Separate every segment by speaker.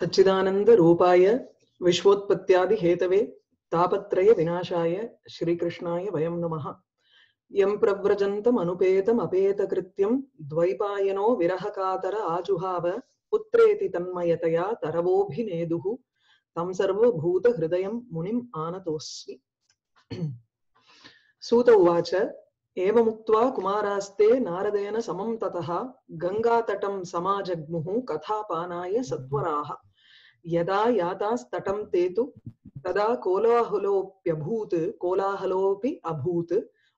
Speaker 1: सच्चिदानन्दरूपाय विश्वोत्पत्त्यादिहेतवे तापत्रयविनाशाय श्रीकृष्णाय वयं नमः। यं प्रव्रजन्तमनुपेतमपेतकृत्यं द्वैपायनो विरहकातर आजुहाव पुत्रेति तन्मयतया तरवोऽभिनेदुः। तं सर्वभूतहृदयं मुनिम् आनतोऽस्मि। सूत उवाच, एवमुक्त्वा कुमारास्ते नारदेन समं ततः गङ्गातटं समाजग्मुः कथापानाय सत्वराः। यदा यातास्तटं ते तु तदा कोलाहलोऽप्यभूत् कोलाहलोऽपि अभूत्।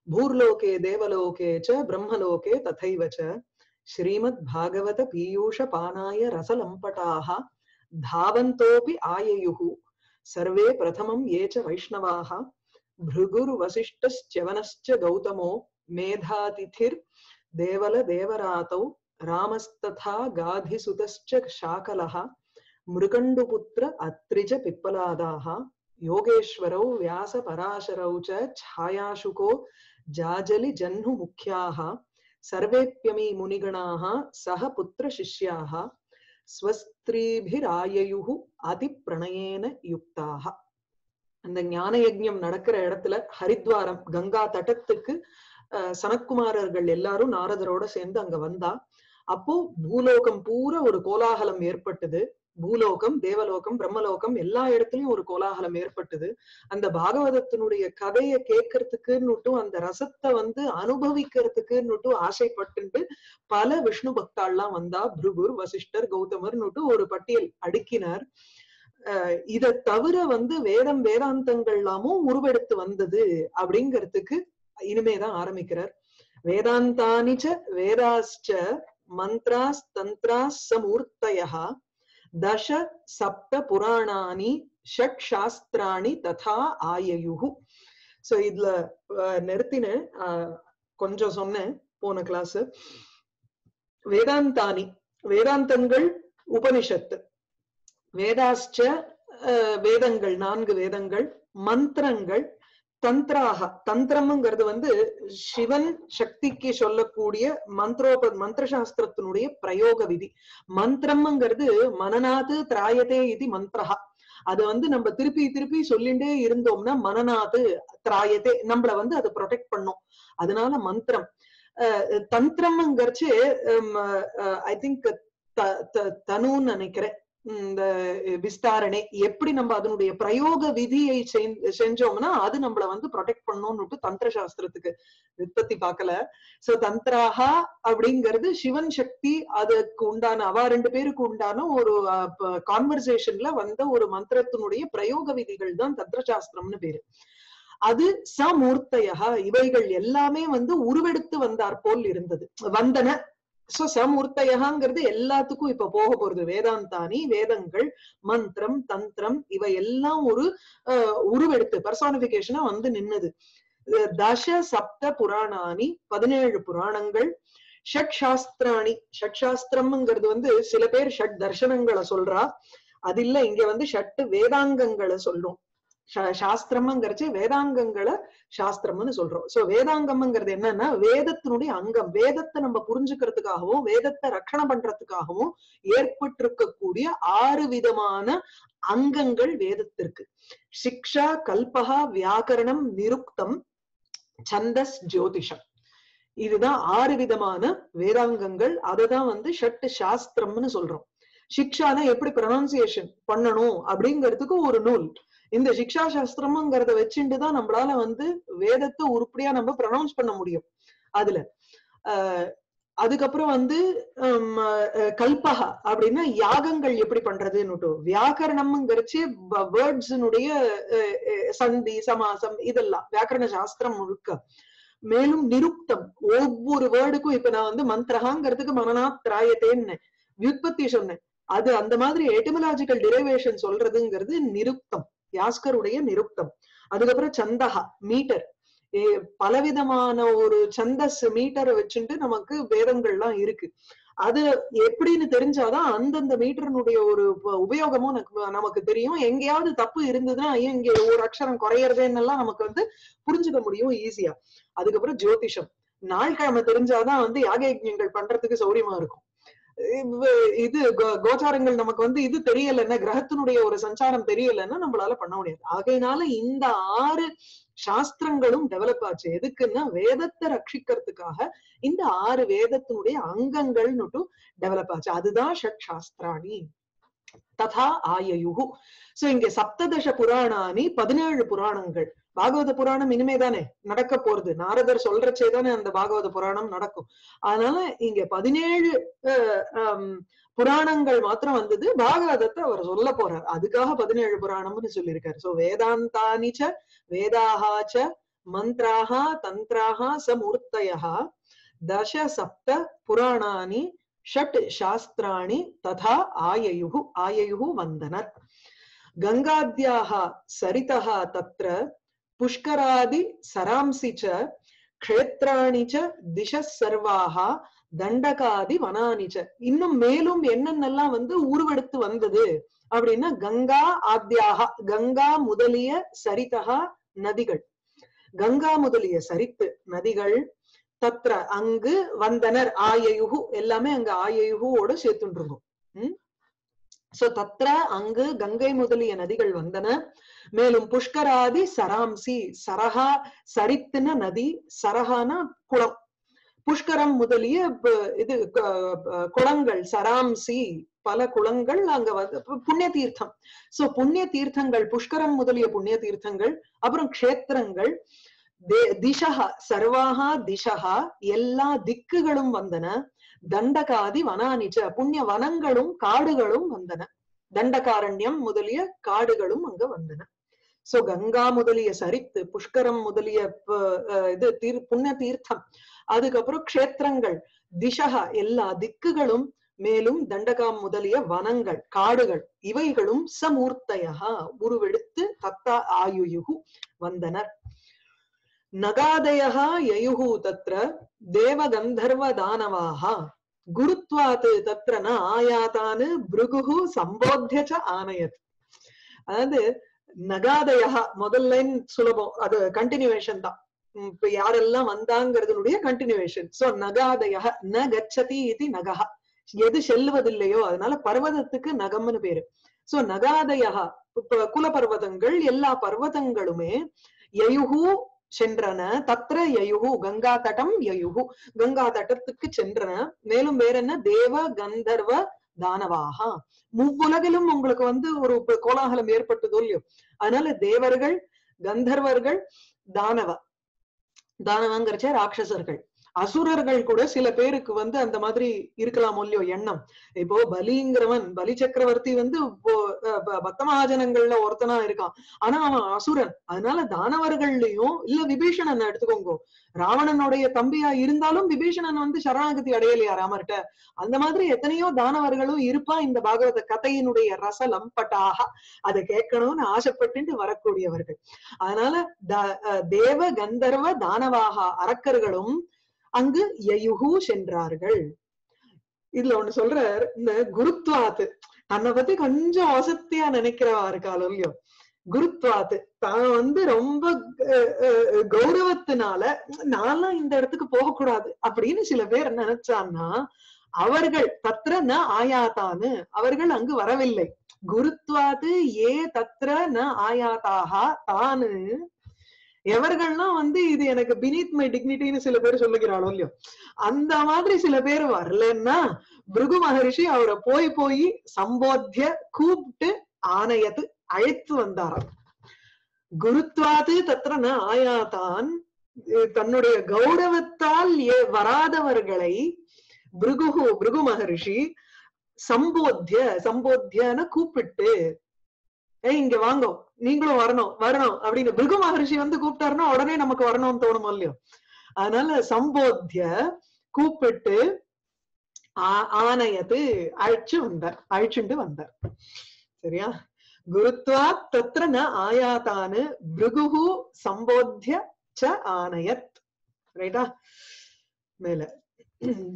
Speaker 1: भूर्लोके, देवलोके च, ब्रह्मलोके तथैव च। श्रीमद्भागवत पीयूषपानाय रसलम्पटाः धावन्तोऽपि आययुः। सर्वे प्रथमं ये च वैष्णवाः। भृगुर्वसिष्ठश्च्यवनश्च गौतमो मेधातिथिर्देवलदेवरातौ रामस्तथा गाधिसुतश्च शाकलः। மிருகண்டுபுத்திர அத்ரிஜ பிப்பலாதாக யோகேஸ்வரோ வியாச பராசரௌ சாயாசுகோ ஜாஜலி ஜன்னு முக்கியாக சர்வேப்பியமி முனிகணாக சக புத்திர சிஷ்யாக ஸ்வஸ்திரீபிராயயு அதிப்பிரணயேன யுக்தாக அந்த ஞான யஜ்யம் நடக்கிற இடத்துல ஹரித்வாரம் கங்கா தட்டத்துக்கு சனக்குமாரர்கள் எல்லாரும் நாரதரோட சேர்ந்து அங்க வந்தா அப்போ பூலோகம் பூரா ஒரு கோலாகலம் ஏற்பட்டது. பூலோகம் தேவலோகம் பிரம்மலோகம் எல்லா இடத்துலயும் ஒரு கோலாகலம் ஏற்பட்டது. அந்த பாகவதத்தினுடைய கதையை கேட்கறதுக்குன்னுட்டும் அந்த ரசத்தை வந்து அனுபவிக்கிறதுக்குன்னுட்டும் ஆசைப்பட்டு பல விஷ்ணு பக்தாள்லாம் வந்தா பிருகுர் வசிஷ்டர் கௌதமர்னுட்டு ஒரு பட்டியல் அடுக்கினார். இத தவிர வந்து வேதம் வேதாந்தங்கள்லாமும் உருவெடுத்து வந்தது அப்படிங்கிறதுக்கு இனிமேதான் ஆரம்பிக்கிறார். வேதாந்தானிச்ச வேதாஸ்ச மந்த்ராஸ் தந்த்ராஸ் சமூர்த்தயா தச சப்த புராணானி ஷட் சாஸ்திராணி ததா ஆயயுகு சோ இதுல நிறுத்தினேன் கொஞ்சம் சொன்னேன் போன கிளாஸ் வேதாந்தானி வேதாந்தங்கள் உபனிஷத்து. வேதாஸ்ட வேதங்கள் நான்கு வேதங்கள் மந்திரங்கள் தந்திராக தந்திரம்ங்கிறது வந்து சிவன் சக்திக்கு சொல்லக்கூடிய மந்திரோப மந்திர சாஸ்திரத்தினுடைய பிரயோக விதி. மந்திரம்ங்கிறது மனநாது திராயதே இது மந்திரஹா. அது வந்து நம்ம திருப்பி திருப்பி சொல்லிண்டே இருந்தோம்னா மனநாது திராயதே நம்மள வந்து அதை ப்ரொடெக்ட் பண்ணும். அதனால மந்திரம். தந்திரம்ங்கிறச்சு ஐ திங்க் தனுன்னு நினைக்கிறேன். இந்த விஸ்தாரணை எப்படி நம்ம அதனுடைய பிரயோக விதியை செஞ்சோம்னா அது நம்மள வந்து ப்ரொடெக்ட் பண்ணணும்னு தந்திர சாஸ்திரத்துக்கு விற்பத்தி பார்க்கல. சோ தந்திராகா அப்படிங்கிறது சிவன் சக்தி அதுக்கு உண்டான அவா ரெண்டு பேருக்கு உண்டான ஒரு கான்வர்சேஷன்ல வந்த ஒரு மந்திரத்தினுடைய பிரயோக விதிகள் தான் தந்திர சாஸ்திரம்னு பேரு. அது சமூர்த்தையா இவைகள் எல்லாமே வந்து உருவெடுத்து வந்தார் போல் இருந்தது. வந்தன சோ சமூர்த்தயகாங்கிறது எல்லாத்துக்கும் இப்ப போக போறது. வேதாந்தானி வேதங்கள் மந்திரம் தந்திரம் இவை எல்லாம் ஒரு உருவெடுத்து பர்சானிபிகேஷனா வந்து நின்னது. தச சப்த புராணானி பதினேழு புராணங்கள் ஷட் சாஸ்திராணி ஷட் சாஸ்திரம்ங்கிறது வந்து சில பேர் ஷட் தர்சனங்களை சொல்றா. அது இல்ல இங்க வந்து ஷட்டு வேதாங்கங்களை சொல்றோம் சாஸ்திரம்ங்கிறச்சு வேதாங்கங்களை சாஸ்திரம்னு சொல்றோம். சோ வேதாங்கம்ங்கிறது என்னன்னா வேதத்தினுடைய அங்கம் வேதத்தை நம்ம புரிஞ்சுக்கிறதுக்காகவும் வேதத்தை ரட்சணை பண்றதுக்காகவும் ஏற்பட்டிருக்கக்கூடிய ஆறு விதமான அங்கங்கள் வேதத்திற்கு. சிக்ஷா கல்பகா வியாக்கரணம் நிருக்தம் சந்தஸ் ஜோதிஷம். இதுதான் ஆறு விதமான வேதாங்கங்கள். அததான் வந்து ஷட்டு சாஸ்திரம்னு சொல்றோம். சிக்ஷானா எப்படி ப்ரொனன்சியேஷன் பண்ணணும் அப்படிங்கிறதுக்கு ஒரு நூல். இந்த சிக்ஷா சாஸ்திரம்ங்கிறத வச்சுட்டுதான் நம்மளால வந்து வேதத்தை உருப்படியா நம்ம ப்ரொனவுன்ஸ் பண்ண முடியும். அதுல ஆஹ் அதுக்கப்புறம் வந்து கல்பகா அப்படின்னா யாகங்கள் எப்படி பண்றதுன்னு வியாக்கரணம்ங்கிறச்சு வேர்ட்ஸினுடைய சந்தி சமாசம் இதெல்லாம் வியாக்கரண சாஸ்திரம் முழுக்க. மேலும் நிருக்தம் ஒவ்வொரு வேர்டுக்கும் இப்ப நான் வந்து மந்திரகாங்கிறதுக்கு மனநாத் திராயத்தேன்னு வியுற்பத்தி சொன்னேன். அது அந்த மாதிரி எட்டிமலாஜிக்கல் டிரைவேஷன் சொல்றதுங்கிறது நிருக்தம். யாஸ்கருடைய நிருப்தம். அதுக்கப்புறம் சந்தகா மீட்டர் பலவிதமான ஒரு சந்தஸ் மீட்டரை வச்சுட்டு நமக்கு வேதங்கள்லாம் இருக்கு. அது எப்படின்னு தெரிஞ்சாதான் அந்தந்த மீட்டர்னுடைய ஒரு உபயோகமும் நமக்கு தெரியும். எங்கேயாவது தப்பு இருந்ததுன்னா இங்க ஒரு அக்ஷரம் குறையறதுன்னெல்லாம் நமக்கு வந்து புரிஞ்சுக்க முடியும் ஈஸியா அதுக்கப்புறம் ஜோதிஷம். நாள் கிழமை தெரிஞ்சாதான் வந்து யாக யஜ்யங்கள் பண்றதுக்கு சௌரியமா இருக்கும். இது கோச்சாரங்கள் நமக்கு வந்து இது தெரியலன்னா கிரகத்தினுடைய ஒரு சஞ்சாரம் தெரியலன்னா நம்மளால பண்ண முடியாது. ஆகையினால இந்த ஆறு சாஸ்திரங்களும் டெவலப் ஆச்சு. எதுக்குன்னா வேதத்தை ரட்சிக்கிறதுக்காக இந்த ஆறு வேதத்தினுடைய அங்கங்கள்னுட்டு டெவலப் ஆச்சு. அதுதான் ஷட் சாஸ்திராணி ததா ஆயயுகு சோ இங்க சப்ததச புராணானி பதினேழு புராணங்கள். பாகவத புராணம் இனிமேதானே நடக்க போறது. நாரதர் சொல்றச்சே தானே அந்த பாகவத புராணம் நடக்கும். அதனால இங்க பதினேழு அஹ், புராணங்கள் மாத்திரம் வந்தது. பாகவதத்தை அவர் சொல்ல போறார். அதுக்காக பதினேழு புராணம்னு சொல்லியிருக்காரு. சோ வேதாந்தானிச்ச வேதாகாச்ச மந்த்ராஹ தந்திராக சமூர்த்தயா தச சப்த புராணானி ஷட் சாஸ்திராணி ததா ஆயயுகு ஆயயுகு வந்தனர். கங்காத்யாக சரிதா தத்ர புஷ்கராதி சராம்சி ச க்ஷேத்ராணி ச திசः சர்வாः தண்டகாதி வனானிச்ச இன்னும் மேலும் என்னென்னலாம் வந்து உருவெடுத்து வந்தது அப்படின்னா கங்கா ஆத்யாக கங்கா முதலிய சரிதகா நதிகள். கங்கா முதலிய சரித்து நதிகள் தத்ர அங்கு வந்தனர் ஆயயுகு எல்லாமே அங்க ஆயயுகுவோட சேர்த்துருக்கும் உம் சோ தத்ர அங்கு கங்கை முதலிய நதிகள் வந்தன. மேலும் புஷ்கராதி சராம்சி சரஹா சரித்துன நதி சரஹானா குளம். புஷ்கரம் முதலிய இது குளங்கள் சராம்சி பல குளங்கள் அங்க வந்து புண்ணிய தீர்த்தம் சோ புண்ணிய தீர்த்தங்கள் புஷ்கரம் முதலிய புண்ணிய தீர்த்தங்கள் அப்புறம் க்ஷேத்திரங்கள் திசகா சர்வாகா திசகா எல்லா திக்குகளும் வந்தன. தண்டகாதி வனானிச்ச புண்ணிய வனங்களும் காடுகளும் வந்தன. தண்டகாரண்யம் முதலிய காடுகளும் அங்க வந்தன. சோ கங்கா முதலிய சரித்து புஷ்கரம் முதலிய இது தீர் புண்ண தீர்த்தம் அதுக்கப்புறம் க்ஷேத்திரங்கள் திசகா எல்லா திக்குகளும் மேலும் தண்டகாம் முதலிய வனங்கள் காடுகள் இவைகளும் சமூர்த்தையா உருவெடுத்து தத்தா ஆயுயுகு வந்தனர். நகாதயா யயுகு தத்ர தேவகந்தர்வ தானவாக குருத்வாத் தத்ர ந ஆயாத்தானு பிருகுகு சம்போத்திய ச ஆனயத் அதாவது நகாதயா முதல் லைன் சுலபம் அது கண்டினியூவேஷன் தான் இப்ப யாரெல்லாம் வந்தாங்கிறதுனுடைய கண்டினியூவேஷன் சோ நகாதய ந கச்சதி இது நகா எது செல்லுவதில்லையோ அதனால பர்வதத்துக்கு நகம்னு பேரு. சோ நகாதயா இப்ப குலபர்வதங்கள் எல்லா பர்வதங்களுமே யயுகு சென்றன. தத்ர யயுகு கங்கா தடம் யயுகு கங்கா தட்டத்துக்கு சென்றன. மேலும் வேற என்ன தேவ கந்தர்வ தானவாகா முவ்வுலகிலும் உங்களுக்கு வந்து ஒரு கோலாகலம் ஏற்பட்டதோ இல்லையோ? அதனால தேவர்கள் கந்தர்வர்கள் தானவ. தானவங்கிறச்ச ராட்சசர்கள். அசுரர்கள் கூட சில பேருக்கு வந்து அந்த மாதிரி இருக்கலாம் இல்லையோ எண்ணம். இப்போ பலிங்கிறவன் பலி சக்கரவர்த்தி வந்து இப்போ, பக்த மகாஜனங்கள்ல ஒருத்தனா இருக்கான். ஆனா அவன் அசுரன். அதனால தானவர்கள்லயும் இல்ல விபீஷணன் எடுத்துக்கோங்க. ராவணனுடைய தம்பியா இருந்தாலும் விபீஷணன் வந்து சரணாகதி அடையலையா ராமர்கிட்ட? அந்த மாதிரி எத்தனையோ தானவர்களும் இருப்பா இந்த பாகவத கதையினுடைய ரசலம் பட்டாக. அதை கேட்கணும்னு ஆசைப்பட்டு வரக்கூடியவர்கள். அதனால த- அஹ் தேவ கந்தர்வ தானவாக அரக்கர்களும் அங்கு யயுகு சென்றார்கள். இதுல ஒண்ணு சொல்றார் இந்த குருத்வாத்து. தன்னை பத்தி கொஞ்சம் வசத்தியா நினைக்கிறவா இருக்காளோ இல்லையோ குருத்வாத்து. தான் வந்து ரொம்ப அஹ், கௌரவத்தினால நான்லாம் இந்த இடத்துக்கு போகக்கூடாது அப்படின்னு சில பேர் நினைச்சான்னா அவர்கள் தத்ர ந ஆயாத்தான்னு அவர்கள் அங்கு வரவில்லை. குருத்வாது ஏ தத்ர ந ஆயாத்தாகா தானு எவர்கள்லாம் வந்து இது எனக்கு பினீத் மை டிக்னிட்டின்னு சில பேர் சொல்லுகிறாளோ இல்லையோ? அந்த மாதிரி சில பேர் வரலன்னா பிருகு மகரிஷி அவரை போய் போய் சம்போத்திய கூப்பிட்டு ஆணையத்து அழைத்து வந்தாராம். குருத்வாது தத்திரன ஆயாதான் தன்னுடைய கௌரவத்தால் ஏ- வராதவர்களை பிருகு பிருகு மகரிஷி சம்போத்திய சம்போத்தியன்னு கூப்பிட்டு ஏய் இங்க வாங்கோ. நீங்களும் வரணும் வரணும் அப்படின்னு பிருகு மகரிஷி வந்து கூப்பிட்டாருன்னா உடனே நமக்கு வரணும்னு தோணுமோ இல்லையோ? அதனால சம்போத்திய கூப்பிட்டு ஆ- ஆணையது அழைச்சு வந்தார் அழைச்சுண்டு வந்தார். சரியா? குருத்வா தத்ர ந ஆயாத்தானு பிருகு சம்போத்திய ச ஆனயத் ரைட்டா மேல.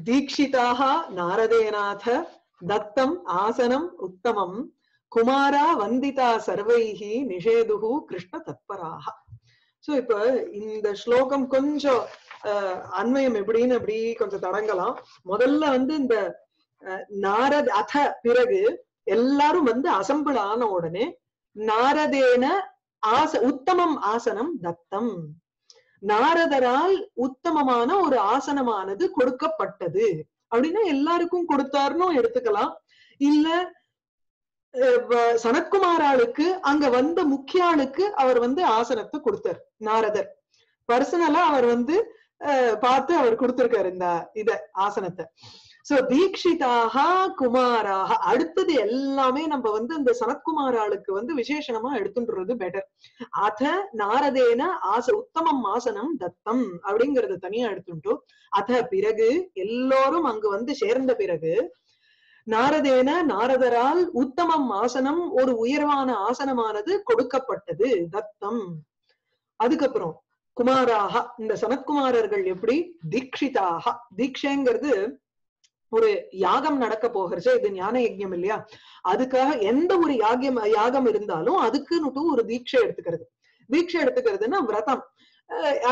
Speaker 1: தீக்ஷிதாக நாரதேநாத தத்தம் ஆசனம் உத்தமம் குமாரா வந்திதா சர்வைஹி நிஷேதுகு கிருஷ்ண தத்பராக சோ இப்ப இந்த ஸ்லோகம் கொஞ்சம் அஹ், அன்வயம் எப்படின்னு அப்படி கொஞ்சம் தடங்கலாம். முதல்ல வந்து இந்த நாரத் அத பிறகு எல்லாரும் வந்து அசம்பிள் ஆன உடனே நாரதேன ஆச உத்தமம் ஆசனம் தத்தம். நாரதரால் உத்தமமான ஒரு ஆசனமானது கொடுக்கப்பட்டது. அப்படின்னா எல்லாருக்கும் கொடுத்தாருன்னு எடுத்துக்கலாம். இல்ல சனத்குமாராளுக்கு அங்க வந்த முக்கிய ஆளுக்கு அவர் வந்து ஆசனத்தை கொடுத்தார் நாரதர். பர்சனலா அவர் வந்து பார்த்து அவர் கொடுத்திருக்காரு இந்த இத ஆசனத்தை. சோ தீக்ஷிதாக குமாராக அடுத்தது எல்லாமே நம்ம வந்து இந்த சனத்குமாராளுக்கு வந்து விசேஷணமா எடுத்துன்றது பெட்டர் அத நாரதேன ஆச உத்தமம் ஆசனம் தத்தம் அப்படிங்கறது தனியா எடுத்துட்டோம் அத பிறகு எல்லோரும் அங்கு வந்து சேர்ந்த பிறகு நாரதேன நாரதரால் உத்தமம் ஆசனம் ஒரு உயர்வான ஆசனமானது கொடுக்கப்பட்டது தத்தம். அதுக்கப்புறம் குமாராக இந்த சனத்குமாரர்கள் எப்படி? தீக்ஷிதாக தீட்சைங்கிறது ஒரு யாகம் நடக்க போகிறச்சு இது ஞான யஜ்யம் இல்லையா? அதுக்காக எந்த ஒரு யாகம் யாகம் இருந்தாலும் அதுக்குன்னுட்டு ஒரு தீட்சை எடுத்துக்கிறது. தீட்சை எடுத்துக்கிறதுன்னா விரதம்.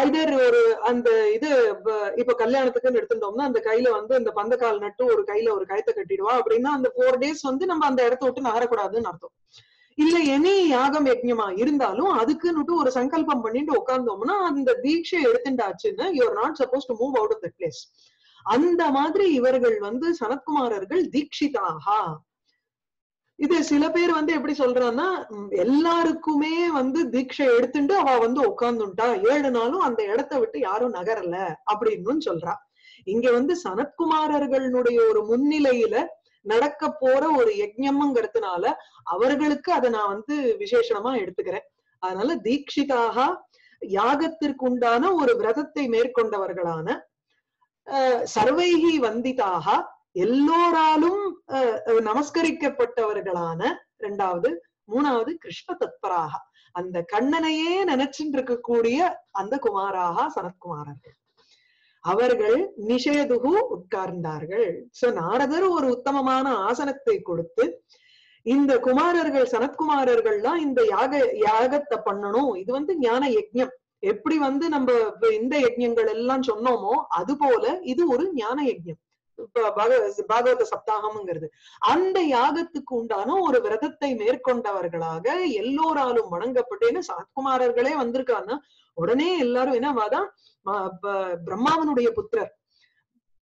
Speaker 1: ஐதர் ஒரு அந்த இது இப்ப கல்யாணத்துக்குன்னு எடுத்துட்டோம்னா அந்த கையில வந்து அந்த பந்தக்கால் நட்டு ஒரு கையில ஒரு கயத்தை கட்டிடுவா. அப்படின்னா அந்த ஃபோர் டேஸ் வந்து நம்ம அந்த இடத்த விட்டு நகரக்கூடாதுன்னு அர்த்தம். இல்ல எனி யாகம் யஜ்யமா இருந்தாலும் அதுக்குன்னுட்டு ஒரு சங்கல்பம் பண்ணிட்டு உட்கார்ந்தோம்னா அந்த தீட்சை எடுத்துட்டாச்சுன்னு you are not supposed to move out of the place அந்த மாதிரி இவர்கள் வந்து சனத்குமாரர்கள் தீட்சிதாகா. இது சில பேர் வந்து எப்படி சொல்றான்னா எல்லாருக்குமே வந்து தீட்சை எடுத்துட்டு அவ வந்து உட்கார்ந்துட்டா ஏழு நாளும் அந்த இடத்தை விட்டு யாரும் நகரல அப்படின்னு சொல்றா. இங்க வந்து சனத்குமாரர்களுடைய ஒரு முன்னிலையில நடக்க போற ஒரு யஜ்யம்ங்கிறதுனால அவர்களுக்கு அதை நான் வந்து விசேஷமா எடுத்துக்கிறேன். அதனால தீட்சிதாக யாகத்திற்குண்டான ஒரு விரதத்தை மேற்கொண்டவர்களான அஹ், சர்வைகி வந்திதாக எல்லோராலும் அஹ், நமஸ்கரிக்கப்பட்டவர்களான இரண்டாவது மூணாவது கிருஷ்ண தத்பராக அந்த கண்ணனையே நினைச்சுட்டு இருக்கக்கூடிய அந்த குமாராக சனத்குமாரர்கள். அவர்கள் நிஷேதுகு உட்கார்ந்தார்கள். சோ நாரதர் ஒரு உத்தமமான ஆசனத்தை கொடுத்து இந்த குமாரர்கள் சனத்குமாரர்கள்லாம் இந்த யாக யாகத்தை பண்ணணும். இது வந்து ஞான யஜ்யம். எப்படி வந்து நம்ம இந்த யஜ்யங்கள் எல்லாம் சொன்னோமோ அது போல இது ஒரு ஞான யஜ்யம். பாகவத சப்தாகம்ங்கிறது. அந்த யாகத்துக்கு உண்டான ஒரு விரதத்தை மேற்கொண்டவர்களாக எல்லோராலும் வணங்கப்பட்டேன்னு சாத்குமாரர்களே வந்திருக்காங்க. உடனே எல்லாரும் என்னவாதான் பிரம்மாவனுடைய புத்திரர்.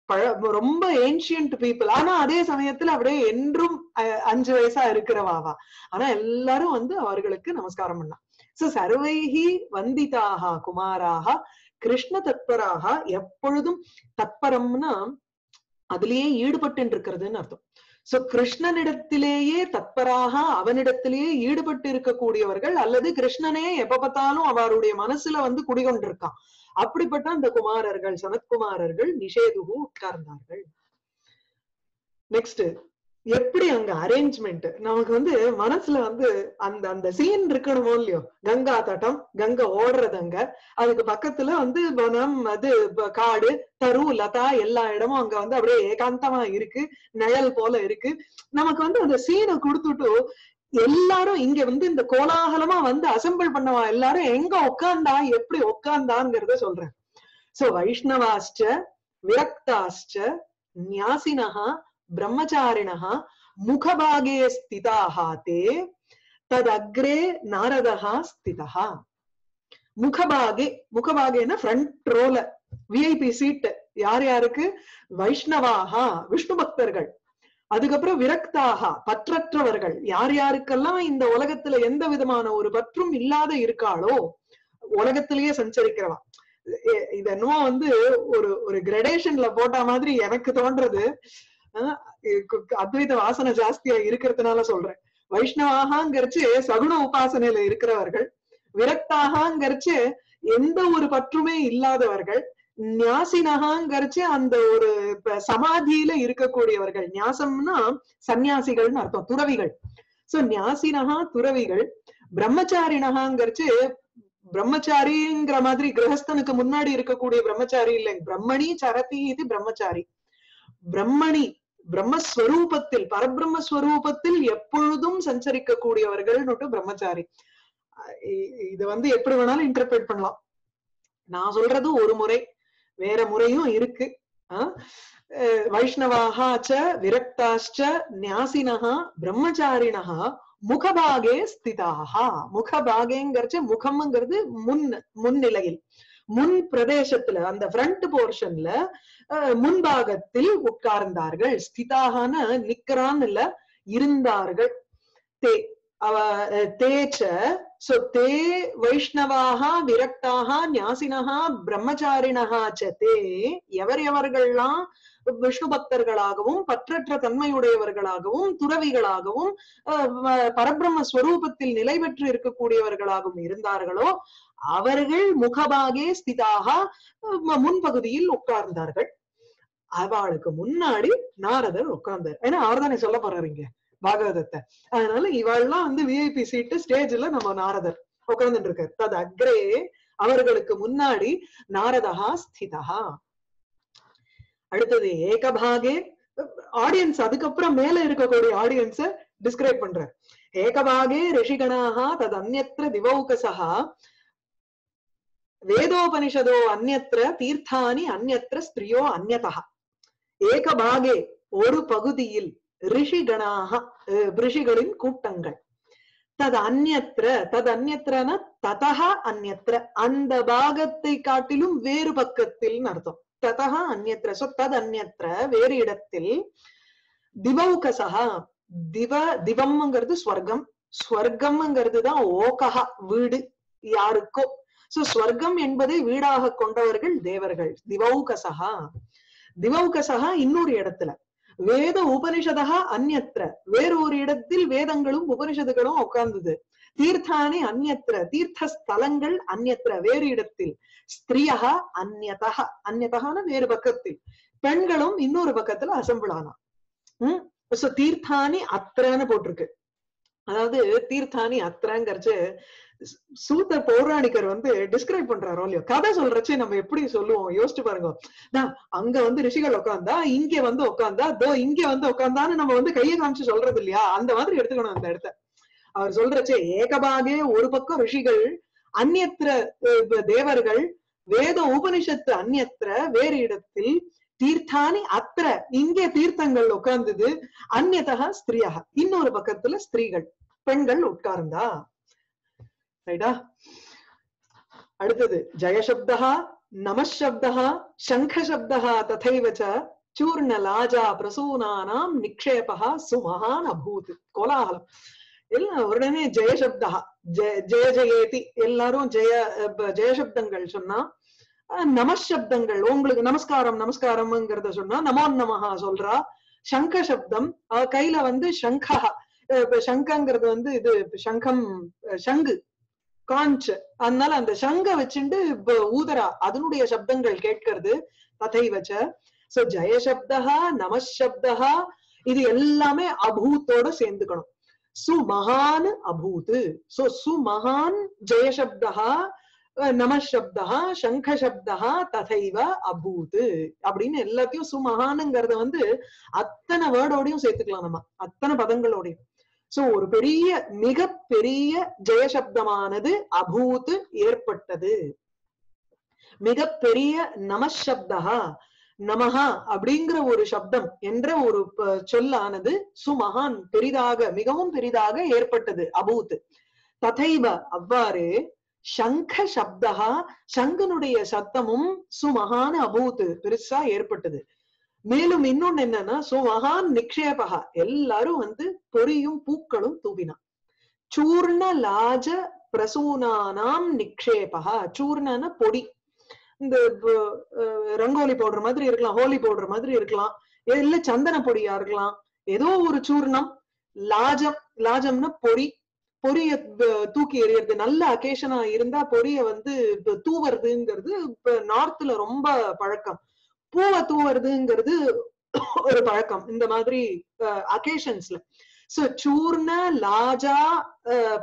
Speaker 1: பழ ரொம்ப ஏன்ஷியன்ட் பீப்புள் ஆனா அதே சமயத்துல அப்படியே என்றும் அஹ், அஞ்சு வயசா இருக்கிறவாவா ஆனா எல்லாரும் வந்து அவர்களுக்கு நமஸ்காரம் பண்ணா சோ சர்வைகி வந்திதாக குமாராக கிருஷ்ண தத்பராக எப்பொழுதும் தத்பரம்னா அதிலேயே ஈடுபட்டு இருக்கிறதுன்னு அர்த்தம். சோ கிருஷ்ணனிடத்திலேயே தத்பராக அவனிடத்திலேயே ஈடுபட்டு இருக்கக்கூடியவர்கள் அல்லது கிருஷ்ணனே எப்ப பார்த்தாலும் அவருடைய மனசுல வந்து குடிகொண்டிருக்கான். அப்படிப்பட்ட அந்த குமாரர்கள் சனத்குமாரர்கள் நிஷேதுகு உட்கார்ந்தார்கள். நெக்ஸ்ட் எப்படி அங்க அரேஞ்ச்மெண்ட் நமக்கு வந்து மனசுல வந்து அந்த அந்த சீன் இருக்கணுமோ இல்லையோ? கங்கா தட்டம் கங்கை ஓடுறது அங்க. அதுக்கு பக்கத்துல வந்து வனம் அது காடு தரு லதா எல்லா இடமும் அங்க வந்து அப்படியே ஏகாந்தமா இருக்கு. நிழல் போல இருக்கு. நமக்கு வந்து அந்த சீனை கொடுத்துட்டு எல்லாரும் இங்க வந்து இந்த கோலாகலமா வந்து அசெம்பிள் பண்ணவா எல்லாரும் எங்க உட்கார்ந்தா எப்படி உட்கார்ந்தாங்கிறத சொல்றேன். சோ வைஷ்ணவாஸ்ட விரக்தாஸ்ட ஞாசினஹா பிரம்மச்சாரிணः முகபாகே ஸ்திதாः தே ததக்ரே நாரதः ஸ்திதः முகபாகே முகபாகேன ஃப்ரண்ட் ரோல விஐபி சீட் யார் யாருக்கு? வைஷ்ணவாகா விஷ்ணு பக்தர்கள். அதுக்கப்புறம் விரக்தாக பற்றற்றவர்கள். யார் யாருக்கெல்லாம் இந்த உலகத்துல எந்த விதமான ஒரு பற்றும் இல்லாத இருக்காளோ உலகத்திலேயே சஞ்சரிக்கிறவா. இது என்னமோ வந்து ஒரு ஒரு கிரடேஷன்ல போட்ட மாதிரி எனக்கு தோன்றது. அத்வைத வாசனை ஜாஸ்தியா இருக்கிறதுனால சொல்றேன். வைஷ்ணவாகங்கிறச்சு சகுண உபாசனையில இருக்கிறவர்கள் விரக்தாகங்கிறச்சு எந்த ஒரு பற்றுமே இல்லாதவர்கள் ஞாசினகாங்கிறச்சு அந்த ஒரு சமாதியில இருக்கக்கூடியவர்கள். ஞாசம்னா சன்னியாசிகள்னு அர்த்தம் துறவிகள். சோ ஞாசினகா துறவிகள் பிரம்மச்சாரினகாங்கிறச்சு பிரம்மச்சாரிங்கிற மாதிரி கிரகஸ்தனுக்கு முன்னாடி இருக்கக்கூடிய பிரம்மச்சாரி இல்லை பிரம்மணி சரதி இது பிரம்மச்சாரி. பிரம்மணி பிரம்மஸ்வரூபத்தில் பரபிரம்மஸ்வரூபத்தில் எப்பொழுதும் சஞ்சரிக்கக்கூடியவர்கள்னுட்டு பிரம்மச்சாரி. இத இது வந்து எப்படி வேணாலும் இன்டர்பிரேட் பண்ணலாம். நான் சொல்றது ஒரு முறை வேற முறையும் இருக்கு. அஹ் வைஷ்ணவாக ச விரக்தாश्च ஞாசினः முகபாகே ஸ்திதாக. முகபாகேங்கிறச்சு முகம்ங்கிறது முன் முன்னிலையில். முன் பிரதேசத்துல அந்த ஃப்ரண்ட் போர்ஷன்ல முன்பாகத்தில் உட்கார்ந்தார்கள். ஸ்திதாகன நிக்கிறான் இல்ல இருந்தார்கள். தே அவ தேச்ச சோ தே வைஷ்ணவாக விரக்தாக ஞாசினஹ பிரம்மச்சாரிணஹ ச தே எவர் எவர்கள்லாம் விஷ்ணு பக்தர்களாகவும் பற்றற்ற தன்மையுடையவர்களாகவும் துறவிகளாகவும் பரபிரம்ம ஸ்வரூபத்தில் நிலை பெற்று இருக்கக்கூடியவர்களாகவும் இருந்தார்களோ அவர்கள் முகபாகே ஸ்திதாக முன்பகுதியில் உட்கார்ந்தார்கள். அவளுக்கு முன்னாடி நாரதர் உட்கார்ந்தார். ஏன்னா அவர் தானே சொல்ல போறாரு பாகவதத்தை. அதனால இவாள்லாம் வந்து விஐபி சீட்டு ஸ்டேஜ்ல நம்ம நாரதர் உட்கார்ந்துட்டு இருக்காரு தது அக்ரே அவர்களுக்கு முன்னாடி நாரதா ஸ்திதா அடுத்தது ஏகபாகே ஆடியன்ஸ் அதுக்கப்புறம் மேல இருக்கக்கூடிய ஆடியன்ஸ டிஸ்கிரைப் பண்ற ஏகபாகே ரிஷிகணாக தது அந்நத்திர திவௌகசா வேதோபனிஷதோ அந்நத்திர தீர்த்தானி அந்நத்திர ஸ்திரியோ அந்நதா ஏகபாகே ஒரு பகுதியில் ரிஷிகணாக ரிஷிகளின் கூட்டங்கள். தது அந்நத்திர தது அந்நத்திரன ததா அந்நத்திர அந்த பாகத்தை காட்டிலும் வேறு பக்கத்தில் அர்த்தம். ததா அந்நத்திர சோ தது அந்நத்திர வேறு இடத்தில் திவௌகசா திவ திவம்ங்கிறது ஸ்வர்க்கம் ஸ்வர்க்கம்ங்கிறது தான் ஓகஹா வீடு யாருக்கோ. சோ ஸ்வர்க்கம் என்பதை வீடாக கொண்டவர்கள் தேவர்கள். திவௌகசா திவௌகசா இன்னொரு இடத்துல. வேத உபனிஷதா அந்நத்திர வேறொரு இடத்தில் வேதங்களும் உபனிஷதுகளும் உட்கார்ந்தது. தீர்த்தானி அந்நத்திர தீர்த்த ஸ்தலங்கள் அந்நத்திர வேறு இடத்தில். ஸ்திரியா அந்நதா. அந்நதான வேறு பக்கத்தில். பெண்களும் இன்னொரு பக்கத்துல அசம்பிள் ஆனா உம் சோ தீர்த்தானி அத்திரன்னு போட்டிருக்கு. அதாவது தீர்த்தானி அத்திரங்கிறச்சு சூத்த பௌராணிகர் வந்து டிஸ்கிரைப் பண்றாரோ இல்லையோ? கதை சொல்றச்சு நம்ம எப்படி சொல்லுவோம்? யோசிச்சு பாருங்க. அங்க வந்து ரிஷிகள் உட்காந்தா இங்க வந்து உட்காந்தா தோ இங்க வந்து உட்காந்தான்னு நம்ம வந்து கையை காமிச்சு சொல்றது இல்லையா? அந்த மாதிரி எடுத்துக்கணும் அந்த இடத்த. அவர் சொல்றச்சே ஏகபாகே ஒரு பக்கம் ரிஷிகள் அந்நியத்திர தேவர்கள் வேத உபனிஷத்து அந்நியத்திர வேறு இடத்தில் தீர்த்தானி அத்திர இங்கே தீர்த்தங்கள் உட்கார்ந்தது. அந்நதா ஸ்திரியா. இன்னொரு பக்கத்துல ஸ்திரீகள் பெண்கள் உட்கார்ந்தா. ரைடா அடுத்தது ஜயசப்தா நமசப்தா சங்கசப்தா ததைவச்ச சூர்ண லாஜா பிரசூனானாம் நிக்ஷேபா சுமகான் அபூத் கோலாகலம். எல்லாம் உடனே ஜெயசப்தா ஜெய ஜெய ஜெயேதி. எல்லாரும் ஜெய ஜெயசப்தங்கள் சொன்னா நமசப்தங்கள் உங்களுக்கு நமஸ்காரம் நமஸ்காரம்ங்கிறத சொன்னா நமோ நமஹா சொல்றா. சங்க சப்தம். அவ கையில வந்து சங்கா. சங்கங்கிறது வந்து இது சங்கம் சங்கு. காஞ்ச். அதனால அந்த சங்க வச்சுட்டு ஊதரா அதனுடைய சப்தங்கள் கேட்கிறது. ததை வச்ச சோ ஜெயசப்தா நமசப்தா இது எல்லாமே அபூத்தோட சேர்ந்துக்கணும். சுமகான் அபூத் சோ சுமகான் ஜெயசப்தா நமசப்தா சங்கசப்தா ததைவ அபூத் அப்படின்னு எல்லாத்தையும் சுமகானுங்கிறத வந்து அத்தனை வேர்டோடையும் சேர்த்துக்கலாம் நம்ம. அத்தனை பதங்களோடையும். சோ ஒரு பெரிய மிக பெரிய ஜெயசப்தமானது அபூத் ஏற்பட்டது. மிக பெரிய நமசப்தா நமஹா அப்படிங்கிற ஒரு சப்தம் என்ற ஒரு சொல்லானது சுமகான் பெரிதாக மிகவும் பெரிதாக ஏற்பட்டது அபூத். ததைவ அவ்வாறு சங்க சப்தா சங்கனுடைய சத்தமும் சுமகான அபூத்து பெருசா ஏற்பட்டது. மேலும் இன்னொன்னு என்னன்னா சுமகான் நிக்ஷேபகா எல்லாரும் வந்து பொரியும் பூக்களும் தூவினான் சூர்ண லாஜ பிரசூனானாம் நிக்ஷேபகா சூர்ணன பொடி. இந்த ரங்கோலி போடுற மாதிரி இருக்கலாம் ஹோலி போடுற மாதிரி இருக்கலாம் இல்ல சந்தன பொடியா இருக்கலாம் ஏதோ ஒரு சூர்ணம் லாஜம் லாஜம்னா பொறி பொரிய தூக்கி எறியறது. நல்ல அகேஷனா இருந்தா பொரிய வந்து தூவறதுங்கிறது இப்ப நார்த்ல ரொம்ப பழக்கம். பூவை தூவறதுங்கிறது ஒரு பழக்கம். இந்த மாதிரி அகேஷன்ஸ்ல சோ சூர்ண லாஜா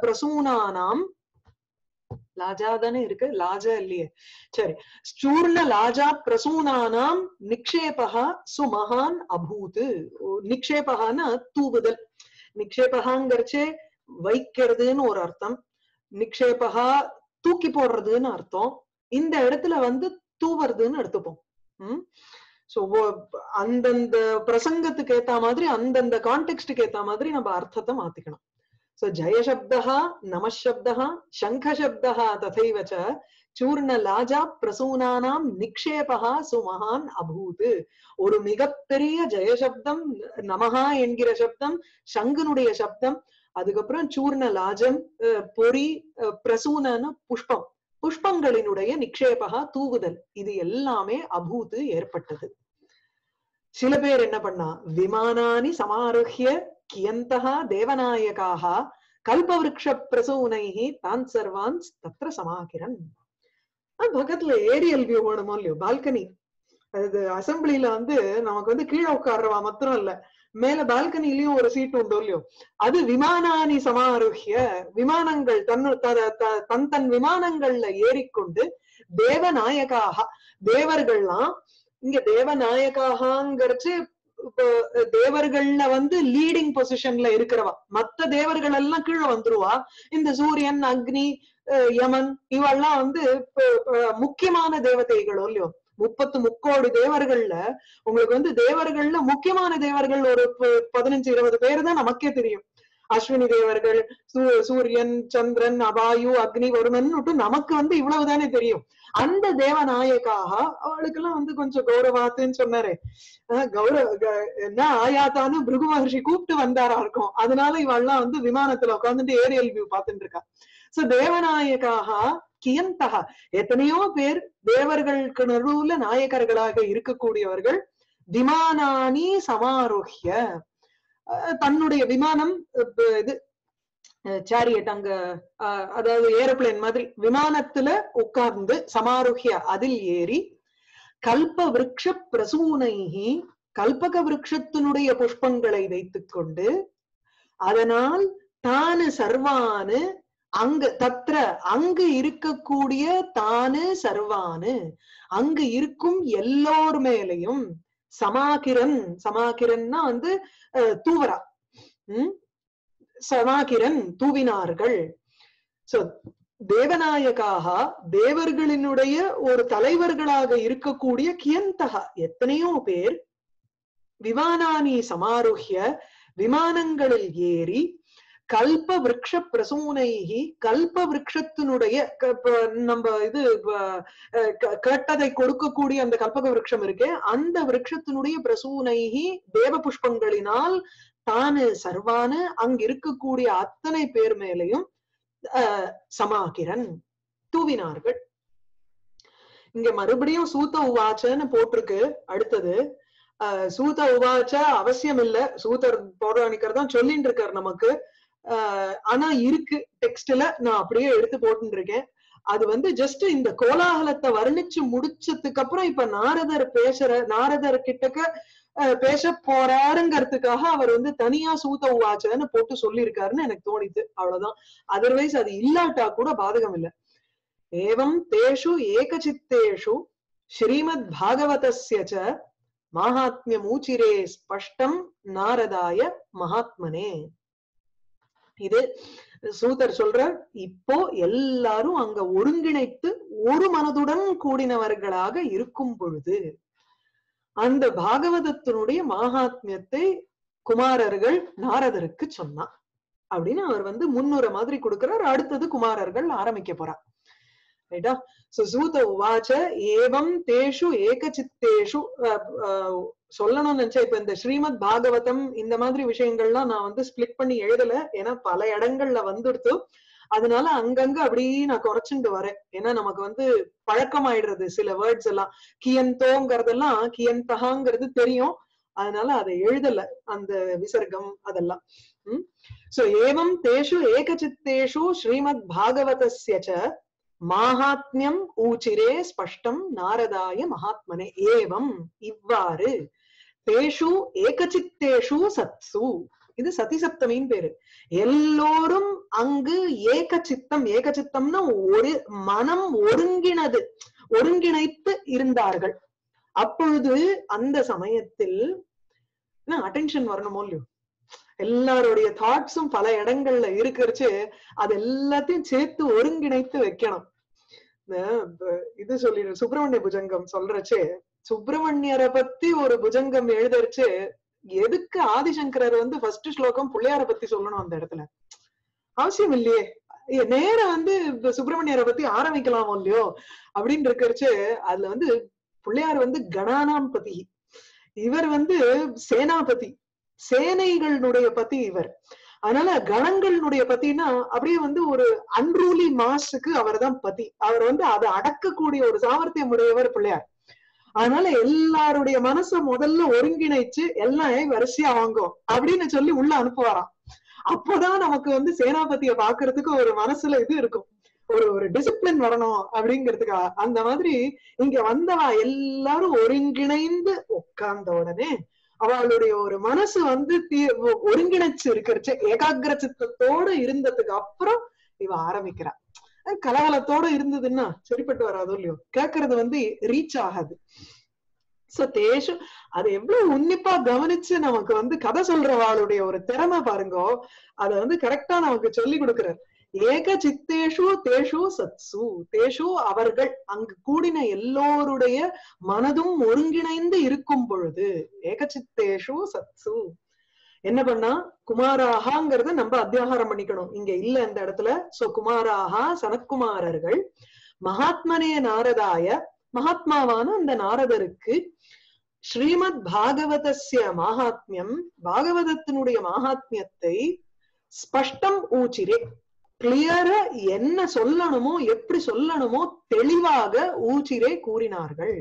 Speaker 1: பிரசூனானாம் லாஜா தானே இருக்கு? லாஜா இல்லையே. சரி. சூர்ண லாஜா பிரசூனானாம் நிக்ஷேபகா சுமகான் அபூத். நிக்ஷேபகான தூவுதல். நிக்ஷேபகாங்கிறச்சே வைக்கிறதுன்னு ஒரு அர்த்தம். நிக்ஷேபகா தூக்கி போடுறதுன்னு அர்த்தம். இந்த இடத்துல வந்து தூவறதுன்னு எடுத்துப்போம். உம் சோ அந்தந்த பிரசங்கத்துக்கு ஏத்த மாதிரி அந்தந்த கான்டெக்ஸ்டுக்கு ஏத்த மாதிரி நம்ம அர்த்தத்தை மாத்திக்கணும். சோ ஜயசப்தா நமசப்தா சங்கசப்தா ததைவ சூர்ண லாஜா பிரசூனானாம் நிக்ஷேபா சுமகான் அபூத். ஒரு மிகப்பெரிய ஜெயசப்தம் நமஹா என்கிற சப்தம் சங்கனுடைய சப்தம் அதுக்கப்புறம் சூர்ண லாஜம் பொறி பிரசூனன்னு புஷ்பம். புஷ்பங்களினுடைய நிக்ஷேபகா தூவுதல். இது எல்லாமே அபூத்து ஏற்பட்டது. சில பேர் என்ன பண்ணா விமானானி சமாருஹ்ய கியந்தகா தேவநாயகாக கல்பவருஷ பிரசூனைஹி தான் சர்வான்ஸ் தத்ர சமாகிரன். பக்கத்துல ஏரியல் வியூ வேணுமோ இல்லையோ பால்கனி. அது அசம்பிளில வந்து நமக்கு வந்து கீழே உட்கார்றவா மாத்திரம் இல்லை. மேல பால்கனிலயும் ஒரு சீட் உண்டு இல்லையோ? அது விமானானி சமாருஹ்ய விமானங்கள் தன்னு தன் தன் விமானங்கள்ல ஏறிக்கொண்டு தேவநாயகாக தேவர்கள்லாம் இங்க தேவநாயகாங்கிறச்சு இப்போ தேவர்கள்ல வந்து லீடிங் பொசிஷன்ல இருக்கிறவா. மத்த தேவர்கள் எல்லாம் கீழே வந்துருவா. இந்த சூரியன் அக்னி அஹ் யமன் இவெல்லாம் வந்து முக்கியமான தேவதைகளோ இல்லையோ? முப்பத்து முக்கோடி தேவர்கள்ல உங்களுக்கு வந்து தேவர்கள்ல முக்கியமான தேவர்கள் ஒரு பதினஞ்சு இருபது பேர் தான் நமக்கே தெரியும். அஸ்வினி தேவர்கள் சூ- சூரியன் சந்திரன் அபாயு அக்னி வருணன் நமக்கு வந்து இவ்வளவுதானே தெரியும். அந்த தேவநாயக்காக அவளுக்கெல்லாம் வந்து கொஞ்சம் கௌரவாத்துன்னு சொன்னாரு. கௌரவ க- என்ன ஆயாத்தான்னு பிருகு மகர்ஷி கூப்பிட்டு வந்தாரா இருக்கும். அதனால இவள்லாம் வந்து விமானத்துல உட்கார்ந்துட்டு ஏரியல் வியூ பாத்துட்டு இருக்கா. சோ தேவநாயக்காக கியந்தகா எத்தனையோ பேர் தேவர்களுக்கு நடுவுல நாயகர்களாக இருக்கக்கூடியவர்கள். விமானானி சமாரோஹ்ய. தன்னுடைய விமானம் இது சாரியட் அங்க அதாவது ஏரோப்ளேன் மாதிரி விமானத்துல உட்கார்ந்து சமாரோஹிய அதில் ஏறி கல்ப விரக்ஷ பிரசூனைகி கல்பக விரக்ஷத்தினுடைய புஷ்பங்களை வைத்துக்கொண்டு அதனால் தானு சர்வானு அங்கு தத்ர அங்கு இருக்கக்கூடிய தானு சர்வானு. அங்கு இருக்கும் எல்லோர் மேலையும் சமாகிரன் சமாகிரன்னா வந்து தூவரா. உம் சமாகிரன் தூவினார்கள். சோ தேவநாயகாக தேவர்களினுடைய ஒரு தலைவர்களாக இருக்கக்கூடிய கியந்தகா எத்தனையோ பேர் விமானானி சமாருஹ்ய விமானங்களில் ஏறி கல்ப விரக்ஷ பிரசூனைகி கல்ப விரக்ஷத்தினுடைய க- நம்ம இது கேட்டதை கொடுக்கக்கூடிய அந்த கல்பக விரக்ஷம் இருக்கே அந்த விரக்ஷத்தினுடைய பிரசூனைகி தேவ புஷ்பங்களினால் தானு சர்வானு அங்க இருக்கக்கூடிய அத்தனை பேர் மேலையும் அஹ், சமாகிரன் தூவினார்கள். இங்க மறுபடியும் சூத்த உவாச்சன்னு போட்டிருக்கு அடுத்தது. அஹ், சூத உவாச்ச அவசியம் இல்ல சூதர் பௌராணிக்கர் தான் சொல்லிட்டு இருக்கார் நமக்கு. ஆனா இருக்கு. டெக்ஸ்ட்ல நான் அப்படியே எடுத்து போட்டு இருக்கேன் அது வந்து ஜஸ்ட் இந்த கோலாகலத்தை வர்ணிச்சு முடிச்சதுக்கு அப்புறம் இப்ப நாரதர் பேசுற நாரதர் கிட்டக்க பேச போறாருங்கிறதுக்காக அவர் வந்து தனியா சூத்த உவாச்சன்னு போட்டு சொல்லியிருக்காருன்னு எனக்கு தோணிது அவ்வளவுதான். அதர்வைஸ் அது இல்லாட்டா கூட பாதகம் இல்ல ஏவம் தேஷு ஏகசித்தேஷு ஸ்ரீமத் பாகவதஸ்ய ச மாஹாத்மியமூச்சிரே ஸ்பஷ்டம் நாரதாய மகாத்மனே. இது சூதர் சொல்றார் இப்போ எல்லாரும் அங்க ஒருங்கிணைத்து ஒரு மனதுடன் கூடினவர்களாக இருக்கும் பொழுது அந்த பாகவதத்தினுடைய மகாத்மியத்தை குமாரர்கள் நாரதருக்கு சொன்னா அப்படின்னு அவர் வந்து முன்னுரை மாதிரி கொடுக்கிறார். அடுத்தது குமாரர்கள் ஆரம்பிக்க போறார். ரைட்டா சோ சூத உவாச்ச ஏவம் தேஷு ஏகசித்தேஷு சொல்லணும்னு நினைச்சேன் இப்ப இந்த ஸ்ரீமத் பாகவதம் இந்த மாதிரி விஷயங்கள்லாம் நான் வந்து ஸ்பிளிட் பண்ணி எழுதல. ஏன்னா பல இடங்கள்ல வந்துடுத்து. அதனால அங்கங்க அப்படியே நான் குறைச்சுட்டு வரேன். ஏன்னா நமக்கு வந்து பழக்கம் ஆயிடுறது சில வேர்ட்ஸ் எல்லாம். கியந்தோங்கிறதெல்லாம் கியந்தகாங்கிறது தெரியும். அதனால அதை எழுதல அந்த விசர்க்கம் அதெல்லாம். உம் சோ ஏவம் தேஷு ஏகசித்தேஷு ஸ்ரீமத் பாகவதஸ்ய மாகாத்மியம் ஊச்சிரே ஸ்பஷ்டம் நாரதாய மகாத்மனே ஏவம். இவ்வாறு தேஷு ஏகச்சித்தேஷு சத்சு. இது சதி சப்தமின்னு பேரு. எல்லோரும் அங்கு ஏக சித்தம் ஏக சித்தம்னா ஒரு மனம் ஒருங்கினது ஒருங்கிணைத்து இருந்தார்கள். அப்பொழுது அந்த சமயத்தில் அட்டென்ஷன் வரணுமோ இல்லையோ? எல்லாருடைய தாட்ஸும் பல இடங்கள்ல இருக்கிறச்சு அது எல்லாத்தையும் சேர்த்து ஒருங்கிணைத்து வைக்கணும். இது சொல்லிடு சுப்பிரமணிய புஜங்கம் சொல்றச்சே சுப்பிரமணியரை பத்தி ஒரு புஜங்கம் எழுதறச்சு எதுக்கு ஆதிசங்கரர் வந்து ஃபர்ஸ்ட் ஸ்லோகம் பிள்ளையார பத்தி சொல்லணும் அந்த இடத்துல? அவசியம் இல்லையே. நேரம் வந்து சுப்பிரமணியரை பத்தி ஆரம்பிக்கலாமோ இல்லையோ அப்படின்னு இருக்கிறச்சு அதுல வந்து பிள்ளையார் வந்து கணானாம் பதி இவர் வந்து சேனாபதி. சேனைகளுடைய பத்தி இவர். அதனால கணங்களினுடைய பத்தினா அப்படியே வந்து ஒரு அன்ரூலி மாஸுக்கு அவர் தான் பத்தி அவர் வந்து அதை அடக்கக்கூடிய ஒரு சாமர்த்தியம் உடையவர் பிள்ளையார். அதனால எல்லாருடைய மனச முதல்ல ஒருங்கிணைச்சு எல்லாம் வரிசையா வாங்கும் அப்படின்னு சொல்லி உள்ள அனுப்புவாராம். அப்போதான் நமக்கு வந்து சேனாபதிய பாக்குறதுக்கு ஒரு மனசுல இது இருக்கும். ஒரு ஒரு டிசிப்ளின் வரணும் அப்படிங்கிறதுக்காக அந்த மாதிரி இங்க வந்தவா எல்லாரும் ஒருங்கிணைந்து உட்கார்ந்த உடனே அவளுடைய ஒரு மனசு வந்து தீ- ஒருங்கிணைச்சு இருக்கிறச்சு ஏகாகிர சித்தத்தோட இருந்ததுக்கு அப்புறம் இவ ஆரம்பிக்கிறா. கலகலத்தோட இருந்ததுன்னா சரிப்பட்டு வராதோ இல்லையோ? கேக்குறது வந்து ரீச் ஆகாது. சோ தேஷு அது எவ்வளவு உன்னிப்பா கவனிச்சு நமக்கு வந்து கதை சொல்றவாளுடைய ஒரு திறமை பாருங்கோ அத வந்து கரெக்டா நமக்கு சொல்லி கொடுக்குறாரு. ஏக சித்தேஷு தேஷு சத்சு. தேஷு அவர்கள் அங்கு கூடின எல்லோருடைய மனதும் ஒருங்கிணைந்து இருக்கும் பொழுது ஏக சித்தேஷு சத்சு. என்ன பண்ணா? குமாராகாங்கிறத நம்ம அத்தியாகாரம் பண்ணிக்கணும். இங்க இல்ல இந்த இடத்துல. சோ குமாராகா சனத்குமாரர்கள் மகாத்மனே நாரதாய மகாத்மாவான அந்த நாரதருக்கு ஸ்ரீமத் பாகவதசிய மாகாத்மியம் பாகவதத்தினுடைய மாகாத்மியத்தை ஸ்பஷ்டம் ஊச்சிரே. கிளியரா என்ன சொல்லணுமோ எப்படி சொல்லணுமோ தெளிவாக ஊச்சிரே கூறினார்கள்.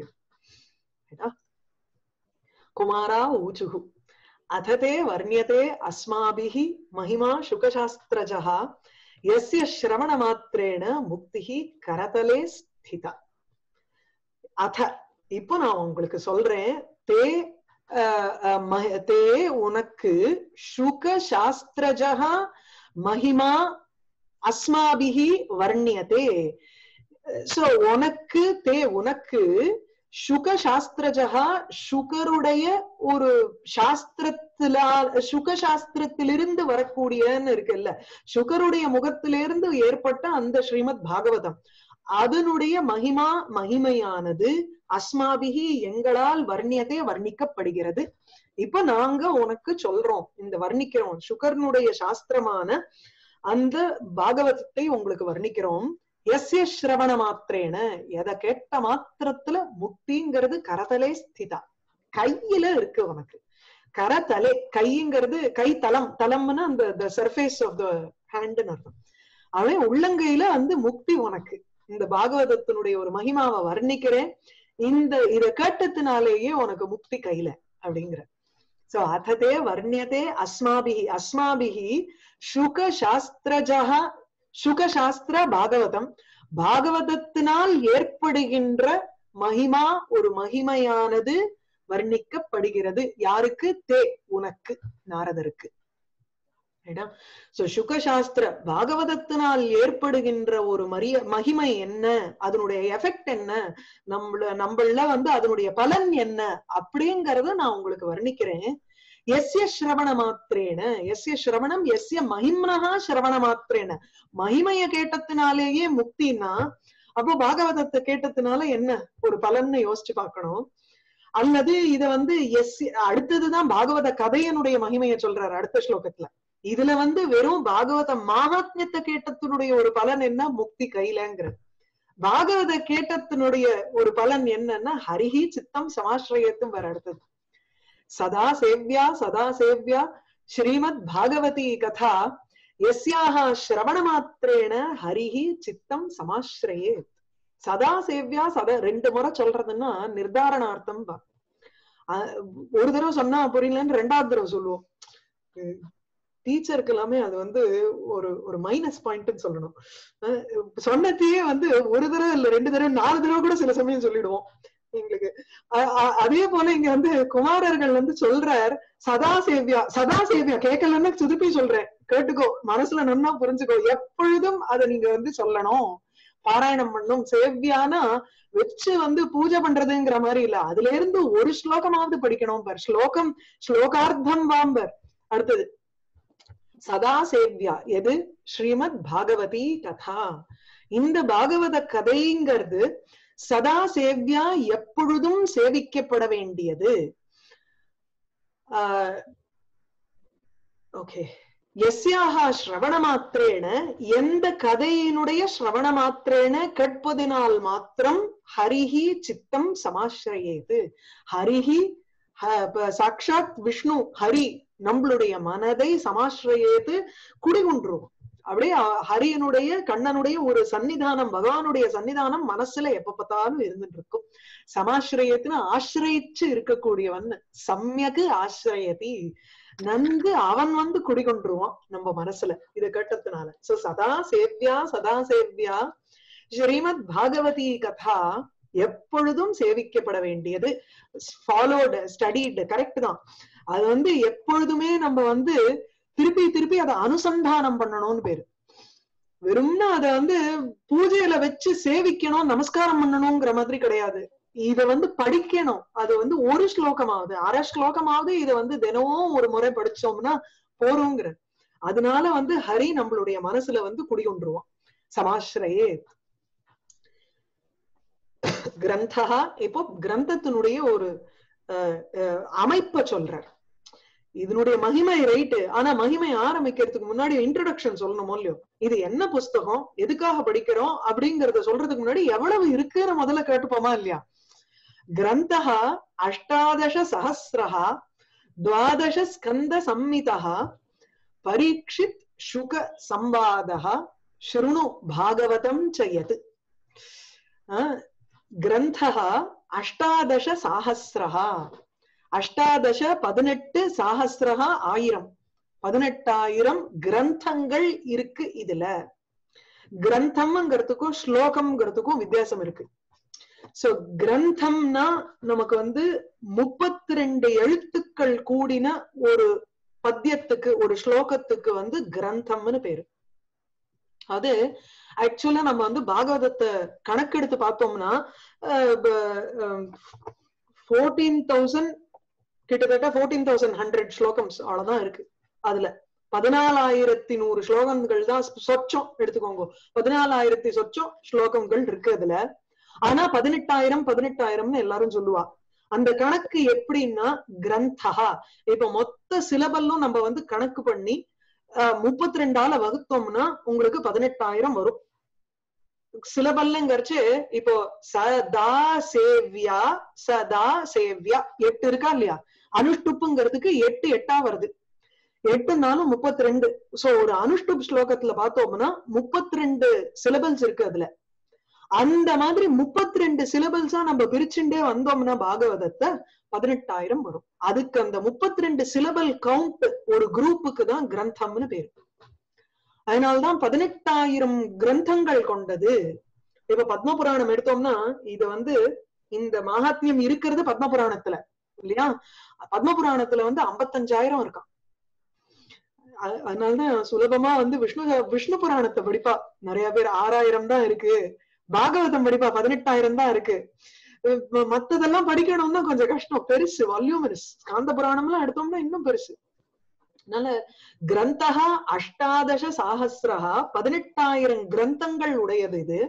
Speaker 1: குமாரா ஊச்சுகு அததே வர்ணியதே அஸ்மாபிஹி மகிமா சுகசாஸ்திரஜா எஸ்ய ஸ்ரவண மாத்திரேன முக்திஹி கரதலே ஸ்திதா. அத இப்போ நான் உங்களுக்கு சொல்றேன். தே அஹ், தே உனக்கு சுக சாஸ்திரஜா மகிமா அஸ்மாபிஹி வர்ணியதே. சோ உனக்கு தே உனக்கு சுக சாஸ்திரஜகா சுகருடைய ஒரு சாஸ்திரத்துல சுக சாஸ்திரத்திலிருந்து வரக்கூடியன்னு இருக்குல்ல சுகருடைய முகத்திலிருந்து ஏற்பட்ட அந்த ஸ்ரீமத் பாகவதம். அதனுடைய மகிமா மகிமையானது அஸ்மாபிகி எங்களால் வர்ணியதே வர்ணிக்கப்படுகிறது. இப்ப நாங்க உனக்கு சொல்றோம் இந்த வர்ணிக்கிறோம் சுகர்னுடைய சாஸ்திரமான அந்த பாகவதத்தை உங்களுக்கு வர்ணிக்கிறோம். எஸ்ய ஸ்ரவண மாத்திரேன எதை கேட்ட மாத்திரத்துல முக்திங்கிறது கரதலே ஸ்திதா. கையில இருக்கு உனக்கு. கரதலை கைங்கிறது கை தலம் தலம்னா அந்த சர்ஃபேஸ் ஆஃப் த ஹேண்ட்னு அர்த்தம். அவன் உள்ளங்கையில வந்து முக்தி உனக்கு. இந்த பாகவதத்தினுடைய ஒரு மகிமாவை வர்ணிக்கிறேன். இந்த இத கேட்டதுனாலேயே உனக்கு முக்தி கையில அப்படிங்கிற. சோ அததே வர்ணியதே அஸ்மாபிஹி அஸ்மாபிஹி சுக சாஸ்திரஜா சுக சாஸ்திர பாகவதம் பாகவதத்தினால் ஏற்படுகின்ற மகிமா ஒரு மகிமையானது வர்ணிக்கப்படுகிறது. யாருக்கு? தே உனக்கு நாரதருக்கு. சோ சுகசாஸ்திர பாகவதத்தினால் ஏற்படுகின்ற ஒரு மரிய மகிமை என்ன? அதனுடைய எஃபெக்ட் என்ன? நம்மள நம்மள வந்து அதனுடைய பலன் என்ன? அப்படிங்கறத நான் உங்களுக்கு வர்ணிக்கிறேன். எஸ்ய ஸ்ரவண மாத்திரேன. எஸ்ய ஸ்ரவணம் எஸ்ய மகிம்னகா ஸ்ரவண மாத்திரேன. மகிமைய கேட்டத்தினாலேயே முக்தினா அப்போ பாகவதத்தை கேட்டதுனால என்ன? ஒரு பலன்னு யோசிச்சு பார்க்கணும். அல்லது இத வந்து எஸ் அடுத்ததுதான் பாகவத கதையனுடைய மகிமையை சொல்றாரு அடுத்த ஸ்லோகத்துல. இதுல வந்து வெறும் பாகவத மாகாத்மியத்தை கேட்டத்தினுடைய ஒரு பலன் என்ன? முக்தி கையிலங்கிற பாகவத கேட்டத்தினுடைய ஒரு பலன் என்னன்னா ஹரிஹி சித்தம் சமாஸ்ரயத்தும் வர அடுத்தது. சதா சேவ்யா சதா சேவ்யா ஸ்ரீமத் பாகவதி கதா எஸ்யாக சிரவண மாத்திரேன ஹரிஹி சித்தம் சமாஸ்ரயே சதா சேவ்யா சதா ரெண்டு முறை சொல்றதுன்னா நிர்தாரணார்த்தம் ஒரு தடவை சொன்னா புரியலன்னு ரெண்டாவது தடவை சொல்லுவோம். டீச்சருக்கு எல்லாமே அது வந்து ஒரு ஒரு மைனஸ் பாயிண்ட்னு சொல்லணும். சொன்னதையே வந்து ஒரு தடவை இல்ல ரெண்டு தடவை நாலு தடவை கூட சில சமயம் சொல்லிடுவோம் எங்களுக்கு. அதே போல இங்க வந்து குமாரர்கள் வந்து சொல்றார் சதா சேவியா சதா சேவியா கேட்கலன்னு திருப்பி சொல்றேன். கேட்டுக்கோ மனசுல நன்னா புரிஞ்சுக்கோ. எப்பொழுதும் அதை நீங்க வந்து சொல்லணும். பாராயணம் பண்ணும். சேவியானா வச்சு வந்து பூஜை பண்றதுங்கிற மாதிரி இல்ல. அதுல இருந்து ஒரு ஸ்லோகமாவது படிக்கணும். பர் ஸ்லோகம் ஸ்லோகார்த்தம் வாம்பர். அடுத்தது சதா சேவ்யா எது? ஸ்ரீமத் பாகவதி கதா. இந்த பாகவத கதைங்கிறது சதா சேவ்யா எப்பொழுதும் சேவிக்கப்பட வேண்டியது. ஓகே. எஸ்யாக ஸ்ரவண மாத்திரேன எந்த கதையினுடைய ஸ்ரவண மாத்திரேன கேட்பதினால் மாத்திரம் ஹரிஹி சித்தம் சமாசிரயேது ஹரிஹி சாட்சாத் விஷ்ணு ஹரி நம்மளுடைய மனதை சமாசிரயேது குடிகொன்றும். அப்படியே ஹரியனுடைய கண்ணனுடைய ஒரு சன்னிதானம் பகவானுடைய சன்னிதானம் மனசுல எப்ப பார்த்தாலும் இருந்துட்டு இருக்கும் சமாஸ்ரயத்துல ஆசிரயிச்சு இருக்கக்கூடியவன் சமயக்கு ஆசிரயதி. நன்கு அவன் வந்து குடிகொண்டுருவான் நம்ம மனசுல. இத கேட்டதுனால. சோ சதா சேவ்யா சதா சேவ்யா ஸ்ரீமத் பாகவதி கதா. எப்பொழுதும் சேவிக்கப்பட வேண்டியது. ஃபாலோடு ஸ்டடிடு கரெக்ட் தான். அது வந்து எப்பொழுதுமே நம்ம வந்து திருப்பி திருப்பி அதை அனுசந்தானம் பண்ணணும்னு பேரு. வெறும்னா அத வந்து பூஜையில வச்சு சேவிக்கணும் நமஸ்காரம் பண்ணணுங்கிற மாதிரி கிடையாது. இத வந்து படிக்கணும். அது வந்து ஒரு ஸ்லோகமாவது அரை ஸ்லோகமாவது இதை வந்து தினமும் ஒரு முறை படிச்சோம்னா போறோங்கிற அதனால வந்து ஹரி நம்மளுடைய மனசுல வந்து குடிகொண்டுருவான். சமாஸ்ரயே. கிரந்தா இப்போ கிரந்தத்தினுடைய ஒரு அமைப்ப சொல்றார். இதனுடைய மகிமை ரைட்டு ஆனா மகிமை ஆரம்பிக்கிறதுக்கு முன்னாடி இன்ட்ரடக்ஷன் சொல்லணுமோ இல்லையோ? இது என்ன புஸ்தகம்? எதுக்காக படிக்கிறோம்? அப்படிங்கறத சொல்றதுக்கு முன்னாடி எவ்வளவு இருக்குன்னு முதல்ல கேட்டுப்போமா இல்லையா? கிரந்தா அஷ்டாதச சஹசிரா துவாதச ஸ்கந்த சம்மிதா பரீட்சித் சுக சம்பாதா ஸ்ருணு பாகவதம் ச கிரந்தः அஷ்டாதச சாகசிரஹா அஷ்டாதச பதினெட்டு சாகசிரஹா ஆயிரம். பதினெட்டாயிரம் கிரந்தங்கள் இருக்கு இதுல. கிரந்தம்ங்கிறதுக்கும் ஸ்லோகம்ங்கிறதுக்கும் வித்தியாசம் இருக்கு. சோ கிரந்தம்னா நமக்கு வந்து முப்பத்தி ரெண்டு எழுத்துக்கள் கூடின ஒரு பத்தியத்துக்கு ஒரு ஸ்லோகத்துக்கு வந்து கிரந்தம்னு பேரு. அது ஆக்சுவலா நம்ம வந்து பாகவதத்தை கணக்கெடுத்து பார்த்தோம்னா ஃபோர்டீன் தௌசண்ட் கிட்டத்தட்ட ஃபோர்டீன் தௌசண்ட் ஹண்ட்ரட் ஸ்லோகம்ஸ் அவ்வளவுதான் இருக்கு. அதுல பதினாலாயிரத்தி நூறு ஸ்லோகங்கள் தான் சொச்சம் எடுத்துக்கோங்க. பதினாலாயிரத்தி சொச்சம் ஸ்லோகங்கள் இருக்கு அதுல. ஆனா பதினெட்டாயிரம் பதினெட்டாயிரம்னு எல்லாரும் சொல்லுவா. அந்த கணக்கு எப்படின்னா கிரந்தா இப்ப மொத்த சிலபல்லும் நம்ம வந்து கணக்கு பண்ணி முப்பத்தி ரெண்டால வகுத்தோம்னா உங்களுக்கு பதினெட்டாயிரம் வரும். சிலபல்லுங்கிறச்சு இப்போ சதா சேவ்யா சதா சேவ்யா எட்டு இருக்கா இல்லையா? அனுஷ்டுப்புங்கிறதுக்கு எட்டு எட்டா வருது. எட்டுனாலும் முப்பத்தி ரெண்டு சோ ஒரு அனுஷ்டுப் ஸ்லோகத்துல பார்த்தோம்னா முப்பத்தி ரெண்டு சிலபல்ஸ் இருக்கு அதுல. அந்த மாதிரி முப்பத்தி ரெண்டு சிலபல்ஸா நம்ம பிரிச்சுட்டே வந்தோம்னா பாகவதத்தை பதினெட்டாயிரம் வரும். அதுக்கு அந்த முப்பத்தி ரெண்டு சிலபல் கவுண்ட் ஒரு குரூப்புக்கு தான் கிரந்தம்னு பேரு. அதனால்தான் பதினெட்டாயிரம் கிரந்தங்கள் கொண்டது. இப்ப பத்ம புராணம் எடுத்தோம்னா இது வந்து இந்த மகாத்மியம் இருக்கிறது பத்ம புராணத்துல இல்லையா? பத்ம புராணத்துல வந்து ஐம்பத்தஞ்சாயிரம் இருக்கான் அதனாலதான் சுலபமா வந்து விஷ்ணு விஷ்ணு புராணத்தை படிப்பா. நிறைய பேர் ஆறாயிரம் தான் இருக்கு. பாகவதம் படிப்பா பதினெட்டாயிரம் தான் இருக்கு. மத்ததெல்லாம் படிக்கணும்னா கொஞ்சம் கஷ்டம். பெருசு வால்யூமரஸ் காந்த புராணம் எல்லாம் எடுத்தோம்னா இன்னும் பெருசு. அதனால கிரந்தகா அஷ்டாதச சாகசிரஹா பதினெட்டாயிரம் கிரந்தங்கள் உடையது இது.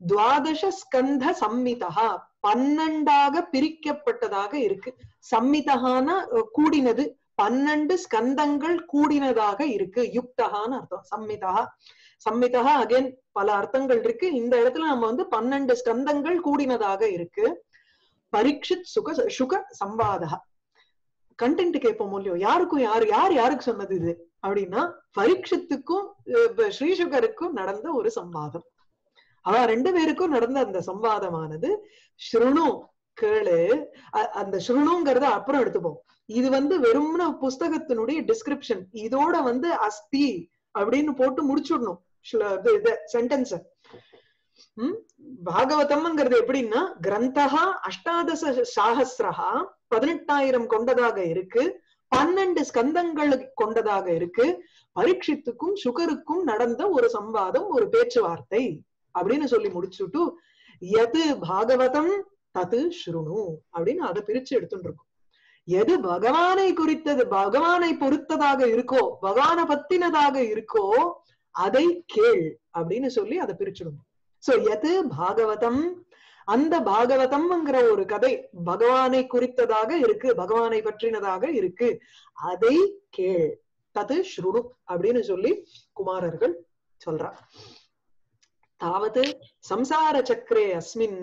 Speaker 1: துவாதச ஸ்கந்த சம்மிதா பன்னெண்டாக பிரிக்கப்பட்டதாக இருக்கு. சம்மிதகான கூடினது. பன்னெண்டு ஸ்கந்தங்கள் கூடினதாக இருக்கு. யுக்தகான்னு அர்த்தம். சம்மிதா சம்மிதா அகைன் பல அர்த்தங்கள் இருக்கு. இந்த இடத்துல நம்ம வந்து பன்னெண்டு ஸ்கந்தங்கள் கூடினதாக இருக்கு. பரீட்சித் சுக சுக சம்வாதா. கண்டென்ட் கேட்போம் இல்லையோ? யாருக்கும் யாரு யார் யாருக்கு சொன்னது இது? அப்படின்னா பரீட்சத்துக்கும் ஸ்ரீசுகருக்கும் நடந்த ஒரு சம்வாதம். அவ ரெண்டு பேருக்கும் நடந்த அந்த சம்வாதமானது ஸ்ருணு கேளு அந்த ஸ்ருணுங்கிறத அப்புறம் எடுத்துப்போம். இது வந்து வெறும்ன புஸ்தகத்தினுடைய டிஸ்கிரிப்ஷன் இதோட வந்து அஸ்தி அப்படின்னு போட்டு முடிச்சுடணும். சென்டென்ஸ் உம் பாகவதம்ங்கிறது எப்படின்னா கிரந்தகா அஷ்டாதச சாகசிரஹா பதினெட்டாயிரம் கொண்டதாக இருக்கு. பன்னெண்டு ஸ்கந்தங்கள் கொண்டதாக இருக்கு. பரீட்சித்துக்கும் சுகருக்கும் நடந்த ஒரு சம்வாதம் ஒரு பேச்சுவார்த்தை அப்படின்னு சொல்லி முடிச்சுட்டு எது பாகவதம் தது ஸ்ருணு அப்படின்னு அதை பிரிச்சு எடுத்துட்டு எது பகவானை குறித்தது பகவானை பொறுத்ததாக இருக்கோ பகவான பத்தினதாக இருக்கோ அதை கேள் அப்படின்னு சொல்லி அதை பிரிச்சிடும் சோ எது பாகவதம்? அந்த பாகவதம்ங்கிற ஒரு கதை பகவானை குறித்ததாக இருக்கு பகவானை பற்றினதாக இருக்கு. அதை கேள். தது ஸ்ருணு அப்படின்னு சொல்லி குமாரர்கள் சொல்றார். தாவது சம்சார சக்கரே அஸ்மின்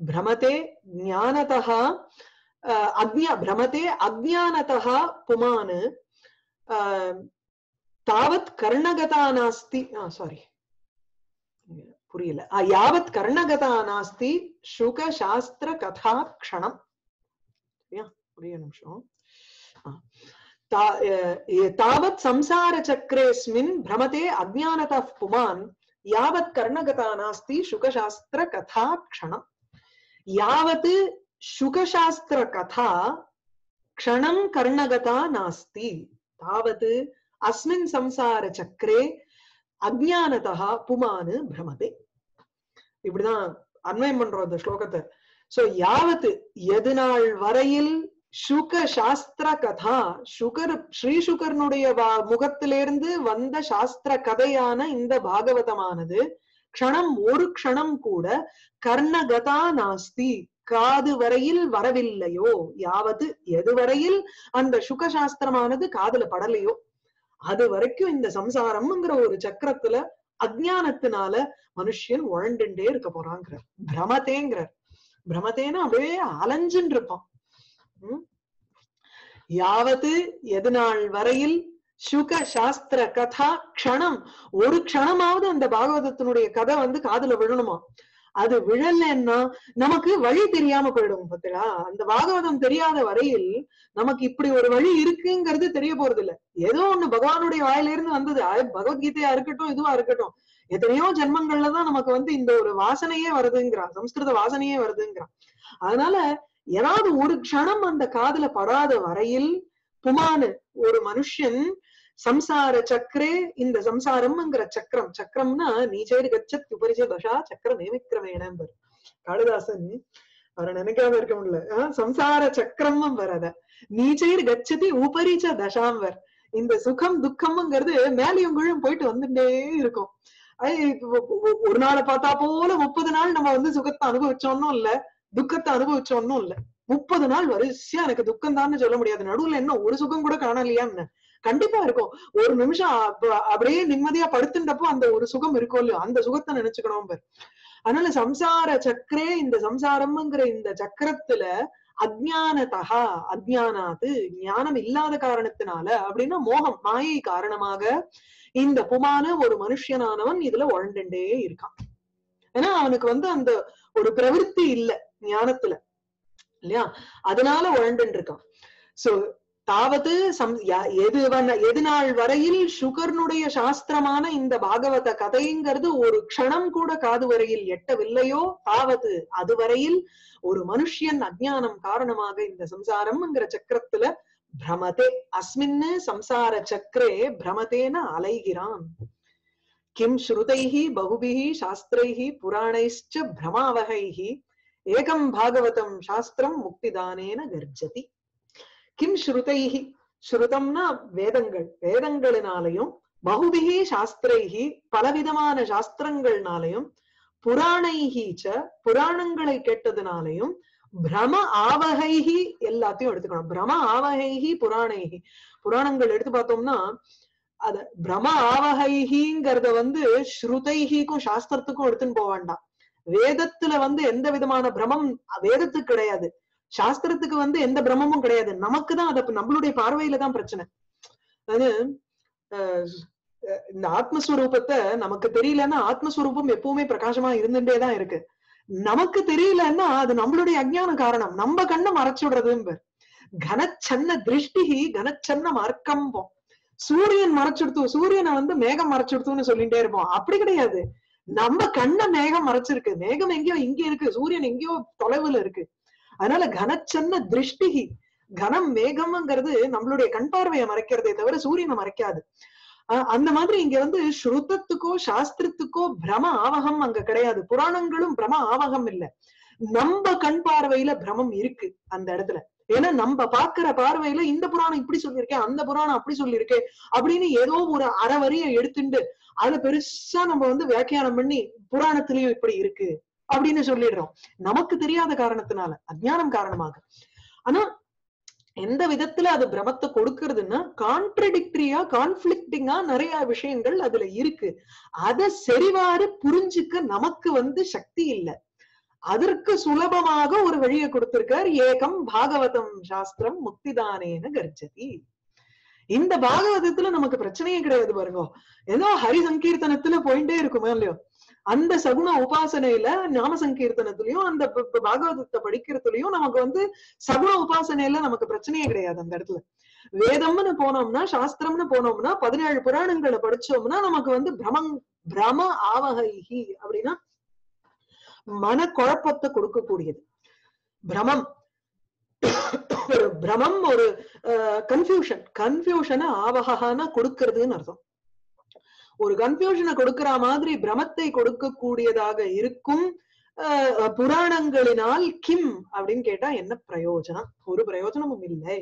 Speaker 1: பிரமதே ஞானதா அஹ், அக்ஞா பிரமதே அஜ்ஞானதः புமான் அஹ், தாவத் கர்ணகதா நாஸ்தி சாரி புரியல ஆ, யாவத் கர்ணகதா நாஸ்தி சுக சாஸ்திர கதா க்ஷணம் சரியா ஒரே நிமிஷம் ஆ. தா- அஹ், எ- தாவத் சம்சார சுகசாஸ்திர கதா க்ஷணம் கர்ணகதா நாஸ்தி அஸ்மின் சம்சார சக்கரே அஜ்ஞானதா புமானு பிரமதே இப்படிதான் அன்வயம் பண்றோம் இந்த ஸ்லோகத்தை. சோ யாவத்து எது நாள் வரையில் சுக சாஸ்திர கதா சுகர் ஸ்ரீ சுகர்னுடைய வா- முகத்திலிருந்து வந்த சாஸ்திர கதையான இந்த பாகவதமானது க்ஷணம் ஒரு க்ஷணம் கூட கர்ணகதா நாஸ்தி காது வரையில் வரவில்லையோ? யாவது எது வரையில் அந்த சுக சாஸ்திரமானது காதுல படலையோ? அது வரைக்கும் இந்த சம்சாரம்ங்கிற ஒரு சக்கரத்துல அஜானத்தினால மனுஷன் உழண்டுண்டே இருக்க போறாங்கிறார் பிரமதேங்கிறார் பிரமதேன்னா அப்படியே அலைஞ்சுன்னு இருப்பான். உம் யாவது எதுநாள் வரையில் சுக சாஸ்திர கதா க்ஷணம்? ஒரு க்ஷணமாவது அந்த பாகவதத்தினுடைய கதை வந்து காதுல விழணுமா? அது விழலன்னா நமக்கு வழி தெரியாம போயிடும் பத்திரா அந்த பாகவதம் தெரியாத வரையில் நமக்கு இப்படி ஒரு வழி இருக்குங்கிறது தெரிய போறது இல்ல ஏதோ ஒண்ணு பகவானுடைய வாயில இருந்து வந்தது பகவத்கீதையா இருக்கட்டும் இதுவா இருக்கட்டும். எத்தனையோ ஜென்மங்கள்ல தான் நமக்கு வந்து இந்த ஒரு வாசனையே வருதுங்கிறான். சம்ஸ்கிருத வாசனையே வருதுங்கிறான். அதனால ஏதாவது ஒரு க்ஷணம் அந்த காதுல படாத வரையில் புமானு ஒரு மனுஷன் சம்சார சக்கரே இந்த சம்சாரம்ங்கிற சக்கரம். சக்கரம்னா நீச்சேரி கச்சத் உபரிச்ச தசா சக்கர நேமிக்கிரமேனம்பர் காளிதாசன் அவரை நினைக்காம இருக்க முடியல. சம்சார சக்கரம் வரத நீச்சைர் கச்சதி உபரிச்ச தசாம்பர் இந்த சுகம் துக்கம்ங்கிறது மேலையும் கீழும் போயிட்டு வந்துட்டே இருக்கும். ஒரு நாளை பார்த்தா போல முப்பது நாள் நம்ம வந்து சுகத்தை அனுபவிச்சோம்னும் இல்ல. துக்கத்தை அனுபவிச்சோம்னும் இல்ல. முப்பது நாள் வரிசையா எனக்கு துக்கம் தான் சொல்ல முடியாது. நடுவுல என்ன ஒரு சுகம் கூட காணலையா என்ன கண்டிப்பா இருக்கும். ஒரு நிமிஷம் அப்படியே நிம்மதியா படுத்துட்டப்போ அந்த ஒரு சுகம் இருக்கும் இல்லையோ? அந்த சுகத்தை நினைச்சுக்கணும் பாரு. அதனால சம்சார சக்கரே இந்த சம்சாரம்ங்கிற இந்த சக்கரத்துல அஜானதா அஜானாது ஞானம் இல்லாத காரணத்தினால அப்படின்னா மோகம் மாயை காரணமாக இந்த புமான ஒரு மனுஷனானவன் இதுல உழண்டுண்டே இருக்கான். ஏன்னா அவனுக்கு வந்து அந்த ஒரு பிரவிற்த்தி இல்ல ஞானத்துல. இல்லையா? அதனால உழண்டுன்னு இருக்கான் சோ தாவது சம் எது எது நாள் வரையில் சுகர்னுடைய சாஸ்திரமான இந்த பாகவத கதைங்கிறது ஒரு க்ஷணம் கூட காது வரையில் எட்டவில்லையோ? தாவது அதுவரையில் ஒரு மனுஷியன் அஜ்ஞானம் காரணமாக இந்த சம்சாரம்ங்கிற சக்கரத்துல பிரமதே அஸ்மின்னு சம்சார சக்கரே பிரமதேன அலைகிறான். கிம் ஸ்ருதைஹி பகுபிஹி சாஸ்திரைஹி புராணைश्च பிரமாவகைஹி ஏகம் பாகவதம் சாஸ்திரம் முக்திதானேன கர்ஜதி. கிம் ஸ்ருதைஹி? ஸ்ருதம்னா வேதங்கள். வேதங்களினாலையும் பகுபிகி சாஸ்திரைஹி பலவிதமான சாஸ்திரங்கள்னாலையும் புராணைஹி ச புராணங்களை கேட்டதுனாலையும் பிரம ஆவகைஹி எல்லாத்தையும் எடுத்துக்கணும். பிரம ஆவகைஹி புராணைஹி. புராணங்கள் எடுத்து பார்த்தோம்னா அத பிரம ஆவகைஹிங்கிறத வந்து ஸ்ருதைஹிக்கும் சாஸ்திரத்துக்கும் எடுத்துன்னு போக வேண்டாம். வேதத்துல வந்து எந்த விதமான பிரமம் வேதத்துக்கு கிடையாது. சாஸ்திரத்துக்கு வந்து எந்த பிரமமும் கிடையாது. நமக்கு தான் அது நம்மளுடைய பார்வையில தான் பிரச்சனை. அது இந்த ஆத்மஸ்வரூபத்தை நமக்கு தெரியலன்னா ஆத்மஸ்வரூபம் எப்பவுமே பிரகாசமா இருந்துட்டே தான் இருக்கு. நமக்கு தெரியலன்னா அது நம்மளுடைய அஜ்ஞான காரணம். நம்ம கண்ணை மறைச்சுடுறதும்பர் கனச்சன்ன திருஷ்டி கனச்சன்ன மார்க்கம்போம். சூரியன் மறைச்சுடுத்து சூரியனை வந்து மேகம் மறைச்சுடுத்துன்னு சொல்லிட்டே இருப்போம். அப்படி கிடையாது. நம்ம கண்ண மேகம் மறைச்சிருக்கு. மேகம் எங்கேயோ இங்க இருக்கு. சூரியன் எங்கேயோ தொலைவுல இருக்கு. அதனால கனச்சன்ன திருஷ்டி கனம் மேகம்ங்கிறது நம்மளுடைய கண் பார்வையை மறைக்கிறதே தவிர சூரியனை மறைக்காது. அந்த மாதிரி இங்க வந்து ஸ்ருதத்துக்கோ சாஸ்திரத்துக்கோ பிரம ஆவகம் அங்க கிடையாது. புராணங்களும் பிரம ஆவகம் இல்ல. நம்ம கண் பார்வையில பிரமம் இருக்கு அந்த இடத்துல. ஏன்னா நம்ம பாக்குற பார்வையில இந்த புராணம் இப்படி சொல்லியிருக்கேன் அந்த புராணம் அப்படி சொல்லியிருக்கேன் அப்படின்னு ஏதோ ஒரு அரை வரிய எடுத்துட்டு அதுல பெருசா நம்ம வந்து வியாக்கியானம் பண்ணி புராணத்திலயும் இப்படி இருக்கு. அப்படின்னு சொல்லிடுறோம். நமக்கு தெரியாத காரணத்தினால அஜ்ஞானம் காரணமாக. ஆனா எந்த விதத்துல அது பிரமத்தை கொடுக்கறதுன்னா கான்ட்ரடிக்டரியா கான்ஃபிளிக்டிங்கா நிறைய விஷயங்கள் அதுல இருக்கு. அத சரிவாறு புரிஞ்சுக்க நமக்கு வந்து சக்தி இல்ல. அதற்கு சுலபமாக ஒரு வழியை கொடுத்திருக்கார் ஏகம் பாகவதம் சாஸ்திரம் முக்திதானேன கர்ச்சதி. இந்த பாகவதத்துல நமக்கு பிரச்சனையே கிடையாது பாருங்க. ஏதோ ஹரி சங்கீர்த்தனத்துல போயிட்டே இருக்குமா இல்லையோ? அந்த சகுன உபாசனையில ஞான சங்கீர்த்தனத்திலயும் அந்த பாகவதத்தை படிக்கிறதுலயும் நமக்கு வந்து சகுன உபாசனையில நமக்கு பிரச்சனையே கிடையாது அந்த இடத்துல. வேதம்னு போனோம்னா சாஸ்திரம்னு போனோம்னா பதினேழு புராணங்களை படிச்சோம்னா நமக்கு வந்து பிரமங் பிரம ஆவகைஹி அப்படின்னா மன குழப்பத்தை கொடுக்கக்கூடியது. பிரமம். ஒரு பிரமம் ஒரு கன்ஃபியூஷன் கன்ஃபியூஷனை ஆவகான கொடுக்கறதுன்னு அர்த்தம். ஒரு கன்ஃபியூஷனை கொடுக்கிற மாதிரி பிரமத்தை கொடுக்கக்கூடியதாக இருக்கும் புராணங்களினால் கிம் அப்படின்னு கேட்டா என்ன பிரயோஜனம்? ஒரு பிரயோஜனமும் இல்லை.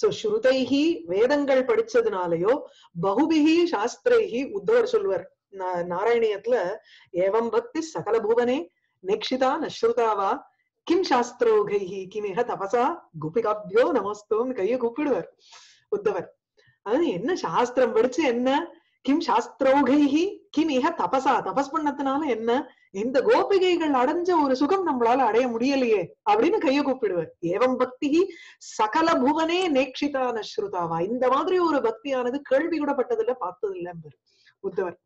Speaker 1: சோ ஸ்ருதைஹி வேதங்கள் படிச்சதுனாலயோ பகுபிகி சாஸ்திரைஹி உத்தவர் சொல்வர் நாராயணியத்துல ஏவம் பக்தி சகல பூவனே நெக்ஷிதா நஸ்ருதாவா கிம் சாஸ்திரோகைஹி கிமிக தபசா குபிகாபியோ நமஸ்தோன்னு கைய கூப்பிடுவார் உத்தவர். அது என்ன சாஸ்திரம் படிச்சு என்ன கிம் சாஸ்திரோகைஹி கிம் இக தபசா தபஸ் பண்ணதுனால என்ன? இந்த கோபிகைகள் அடைஞ்ச ஒரு சுகம் நம்மளால அடைய முடியலையே அப்படின்னு கைய கூப்பிடுவார். ஏவம் பக்தி சகல புவனே நேக்ஷிதா நஸ்ருதாவா இந்த மாதிரி ஒரு பக்தியானது கேள்வி கூட பட்டதில்ல பார்த்தது இல்ல உத்தவர்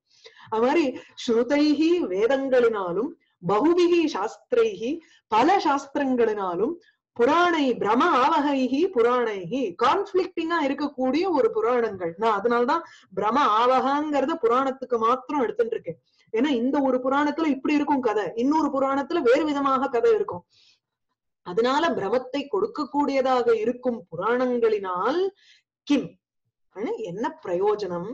Speaker 1: அது மாதிரி ஸ்ருதைஹி வேதங்களினாலும் பகுபிகி சாஸ்திரைஹி பல சாஸ்திரங்களினாலும் புராணை பிரம ஆவகைகி புராணைகி கான்ஃபிளிக்டிங்கா இருக்கக்கூடிய ஒரு புராணங்கள். நான் அதனாலதான் பிரம ஆவகங்கிறத புராணத்துக்கு மாத்திரம் எடுத்துட்டு இருக்கேன் ஏன்னா இந்த ஒரு புராணத்துல இப்படி இருக்கும் கதை. இன்னொரு புராணத்துல வேறு விதமாக கதை இருக்கும். அதனால பிரமத்தை கொடுக்கக்கூடியதாக இருக்கும் புராணங்களினால் கிம். என்ன பிரயோஜனம்?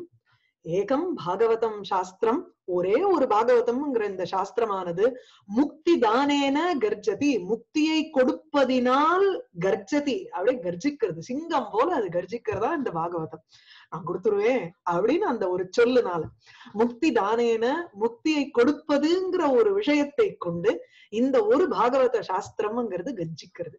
Speaker 1: ஏகம் பாகவதம் சாஸ்திரம். ஒரே ஒரு பாகவதம்ங்கிற இந்த சாஸ்திரமானது முக்தி தானேன கர்ஜதி முக்தியை கொடுப்பதினால் கர்ஜதி அப்படியே கர்ஜிக்கிறது. சிங்கம் போல அது கர்ஜிக்கிறதா இந்த பாகவதம். நான் கொடுத்துருவேன் அப்படின்னு அந்த ஒரு சொல்லுனால. முக்தி தானேன முக்தியை கொடுப்பதுங்கிற ஒரு விஷயத்தை கொண்டு இந்த ஒரு பாகவத சாஸ்திரம்ங்கிறது கர்ஜிக்கிறது.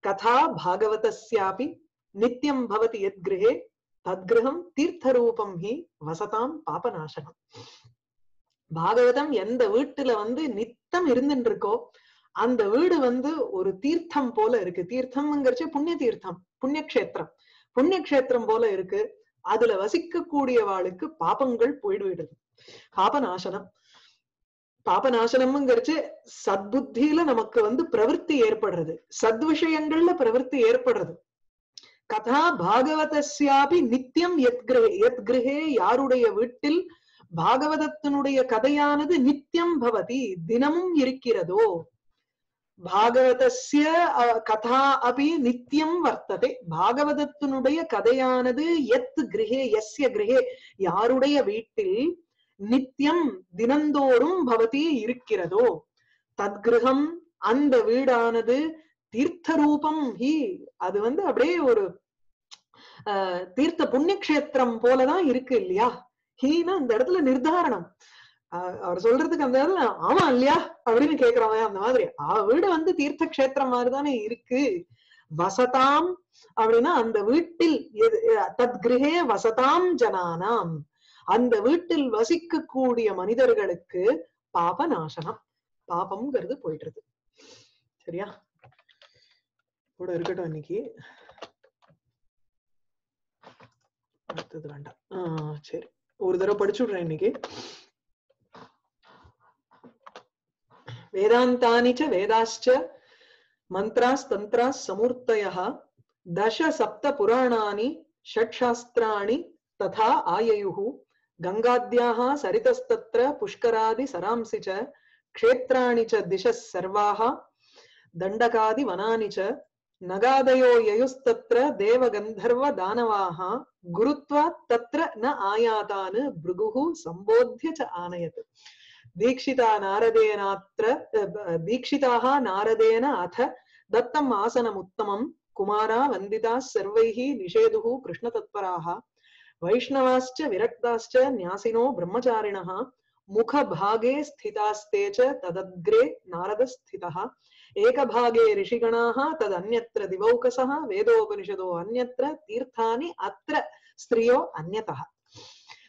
Speaker 1: கதா பாகவதஸ்யாபி நித்தியம் பவதி எத் கிரகே தத்கிரகம் தீர்த்தரூபம் ஹி வசதாம் பாபநாசனம். பாகவதம் எந்த வீட்டுல வந்து நித்தம் இருந்துட்டு இருக்கோ அந்த வீடு வந்து ஒரு தீர்த்தம் போல இருக்கு. தீர்த்தம்ங்கிறச்சு புண்ணிய தீர்த்தம் புண்ணியக்ஷேத்திரம் புண்ணியக்ஷேத்திரம் போல இருக்கு. அதுல வசிக்கக்கூடியவாளுக்கு பாபங்கள் போயிடுவிடுது பாபநாசனம். பாபநாசனம்ங்கிறச்சு சத்புத்தியில நமக்கு வந்து பிரவருத்தி ஏற்படுறது. சத் விஷயங்கள்ல பிரவருத்தி ஏற்படுறது. கதா பாகவதஸ்யாபி நித்தியம் எத் கிரகே எத் கிரகே யாருடைய வீட்டில் பாகவதத்தினுடைய கதையானது நித்தியம் பவதி தினமும் இருக்கிறதோ? பாகவதஸ்ய கதா அபி நித்தியம் வர்த்ததே. பாகவதத்தினுடைய கதையானது எத் கிரகே எஸ்ய கிரகே யாருடைய வீட்டில் நித்தியம் தினந்தோறும் பவதி இருக்கிறதோ? தத்கிரகம் அந்த வீடானது தீர்த்த ரூபம் ஹி. அது வந்து அப்படியே ஒரு தீர்த்த புண்ணியக்ஷேத்திரம் போலதான் இருக்கு இல்லையா? ஹீனா அந்த இடத்துல நிர்தாரணம். அவர் சொல்றதுக்கு அந்த இடத்துல ஆமா இல்லையா? அப்படின்னு கேக்குறவன் அந்த மாதிரி. ஆ வீடு வந்து தீர்த்த கஷேத்திரம் மாதிரிதானே இருக்கு. வசதாம் அப்படின்னா அந்த வீட்டில் எது- தத் கிரகே வசதாம் ஜனானாம். அந்த வீட்டில் வசிக்கக்கூடிய மனிதர்களுக்கு பாப நாசனம் பாபம்ங்கிறது போயிடுறது சரியா? கூட இருக்கட்டும் இன்னைக்கு. அடுத்தது வேண்டாம் ஆஹ் சரி ஒரு தடவை படிச்சு விடுறேன் இன்னைக்கு வேதாந்தானி ச வேதாச்ச மந்த்ராஸ் தந்திராஸ் சமூர்த்தய தச சப்த புராணானி ஷட்சாஸ்திராணி तथा आययुः गङ्गाद्याः सरितस्तत्र पुष्करादिसरांसि च क्षेत्राणि च दिशः सर्वाः दण्डकादिवनानि च नगादयो ययुस्तत्र देवगन्धर्वदानवाः गुरुत्वात् तत्र न आयातान् भृगुः सम्बोध्य च आनयत् दीक्षिता नारदेनात्र अ, दीक्षिताः नारदेन अथ दत्तम् आसनमुत्तमम् कुमारा वन्दिताः सर्वैः निषेदुः कृष्णतत्पराः वैष्णवाश्च विरक्ताश्च न्यासिनो ब्रह्मचारिणः मुखभागे स्थितास्ते च तदग्रे नारदस्थितः एकभागे ऋषिगणाः तदन्यत्र दिवौकसः, वेदोपनिषदो अन्यत्र, तीर्थानि अत्र, स्त्रियो अन्यतः।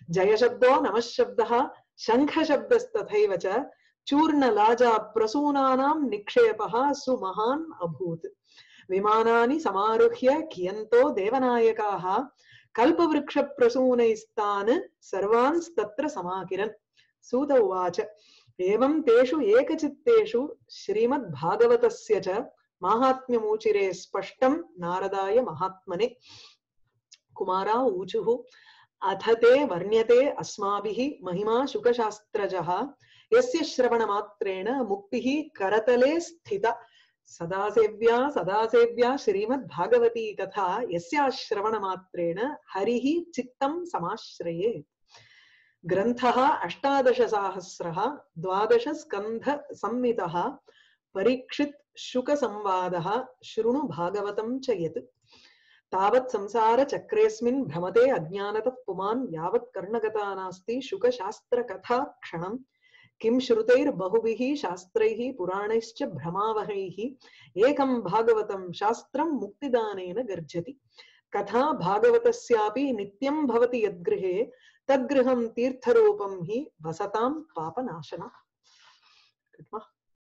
Speaker 1: जयशब्दो नमः शब्दः, शङ्खशब्दस्तथैव च चूर्णलाजा प्रसूनानां निक्षेपः सुमहान् अभूत्। विमानानि समारुह्य कियन्तो देवनायकाः, कल्पवृक्षप्रसूनैस्तान्, सर्वांस्तत्र समाकिरन्। सूत उवाच एवं तेषु एकचित्तेषु श्रीमद्भागवतस्य च माहात्म्यमूचिरे स्पष्टं नारदाय महात्मने। कुमारा ऊचुः अथ ते वर्ण्यते अस्माभिः महिमा शुकशास्त्रजः। यस्य श्रवणमात्रेण मुक्तिः करतले स्थित। सदा सेव्या सदा सेव्या श्रीमद्भागवती कथा, यस्या श्रवणमात्रेण हरिः चित्तं समाश्रये ग्रन्थः अष्टादशसाहस्रः, द्वादशस्कन्धसंहितः परीक्षित् शुकसंवादः शृणु भागवतं च यत्। तावत् संसारचक्रेऽस्मिन् भ्रमते अज्ञानतः पुमान्, यावत् कर्णगता नास्ति शुकशास्त्रकथा क्षणम् किं श्रुतैर्बहुभिः, शास्त्रैः, पुराणैश्च भ्रमावहैः, एकं भागवतं शास्त्रं मुक्तिदानेन गर्जति। कथा भागवतस्यापि नित्यं भवति यद्गृहे तद्गृहं तीर्थरूपं हि वसतां पापनाशनम्।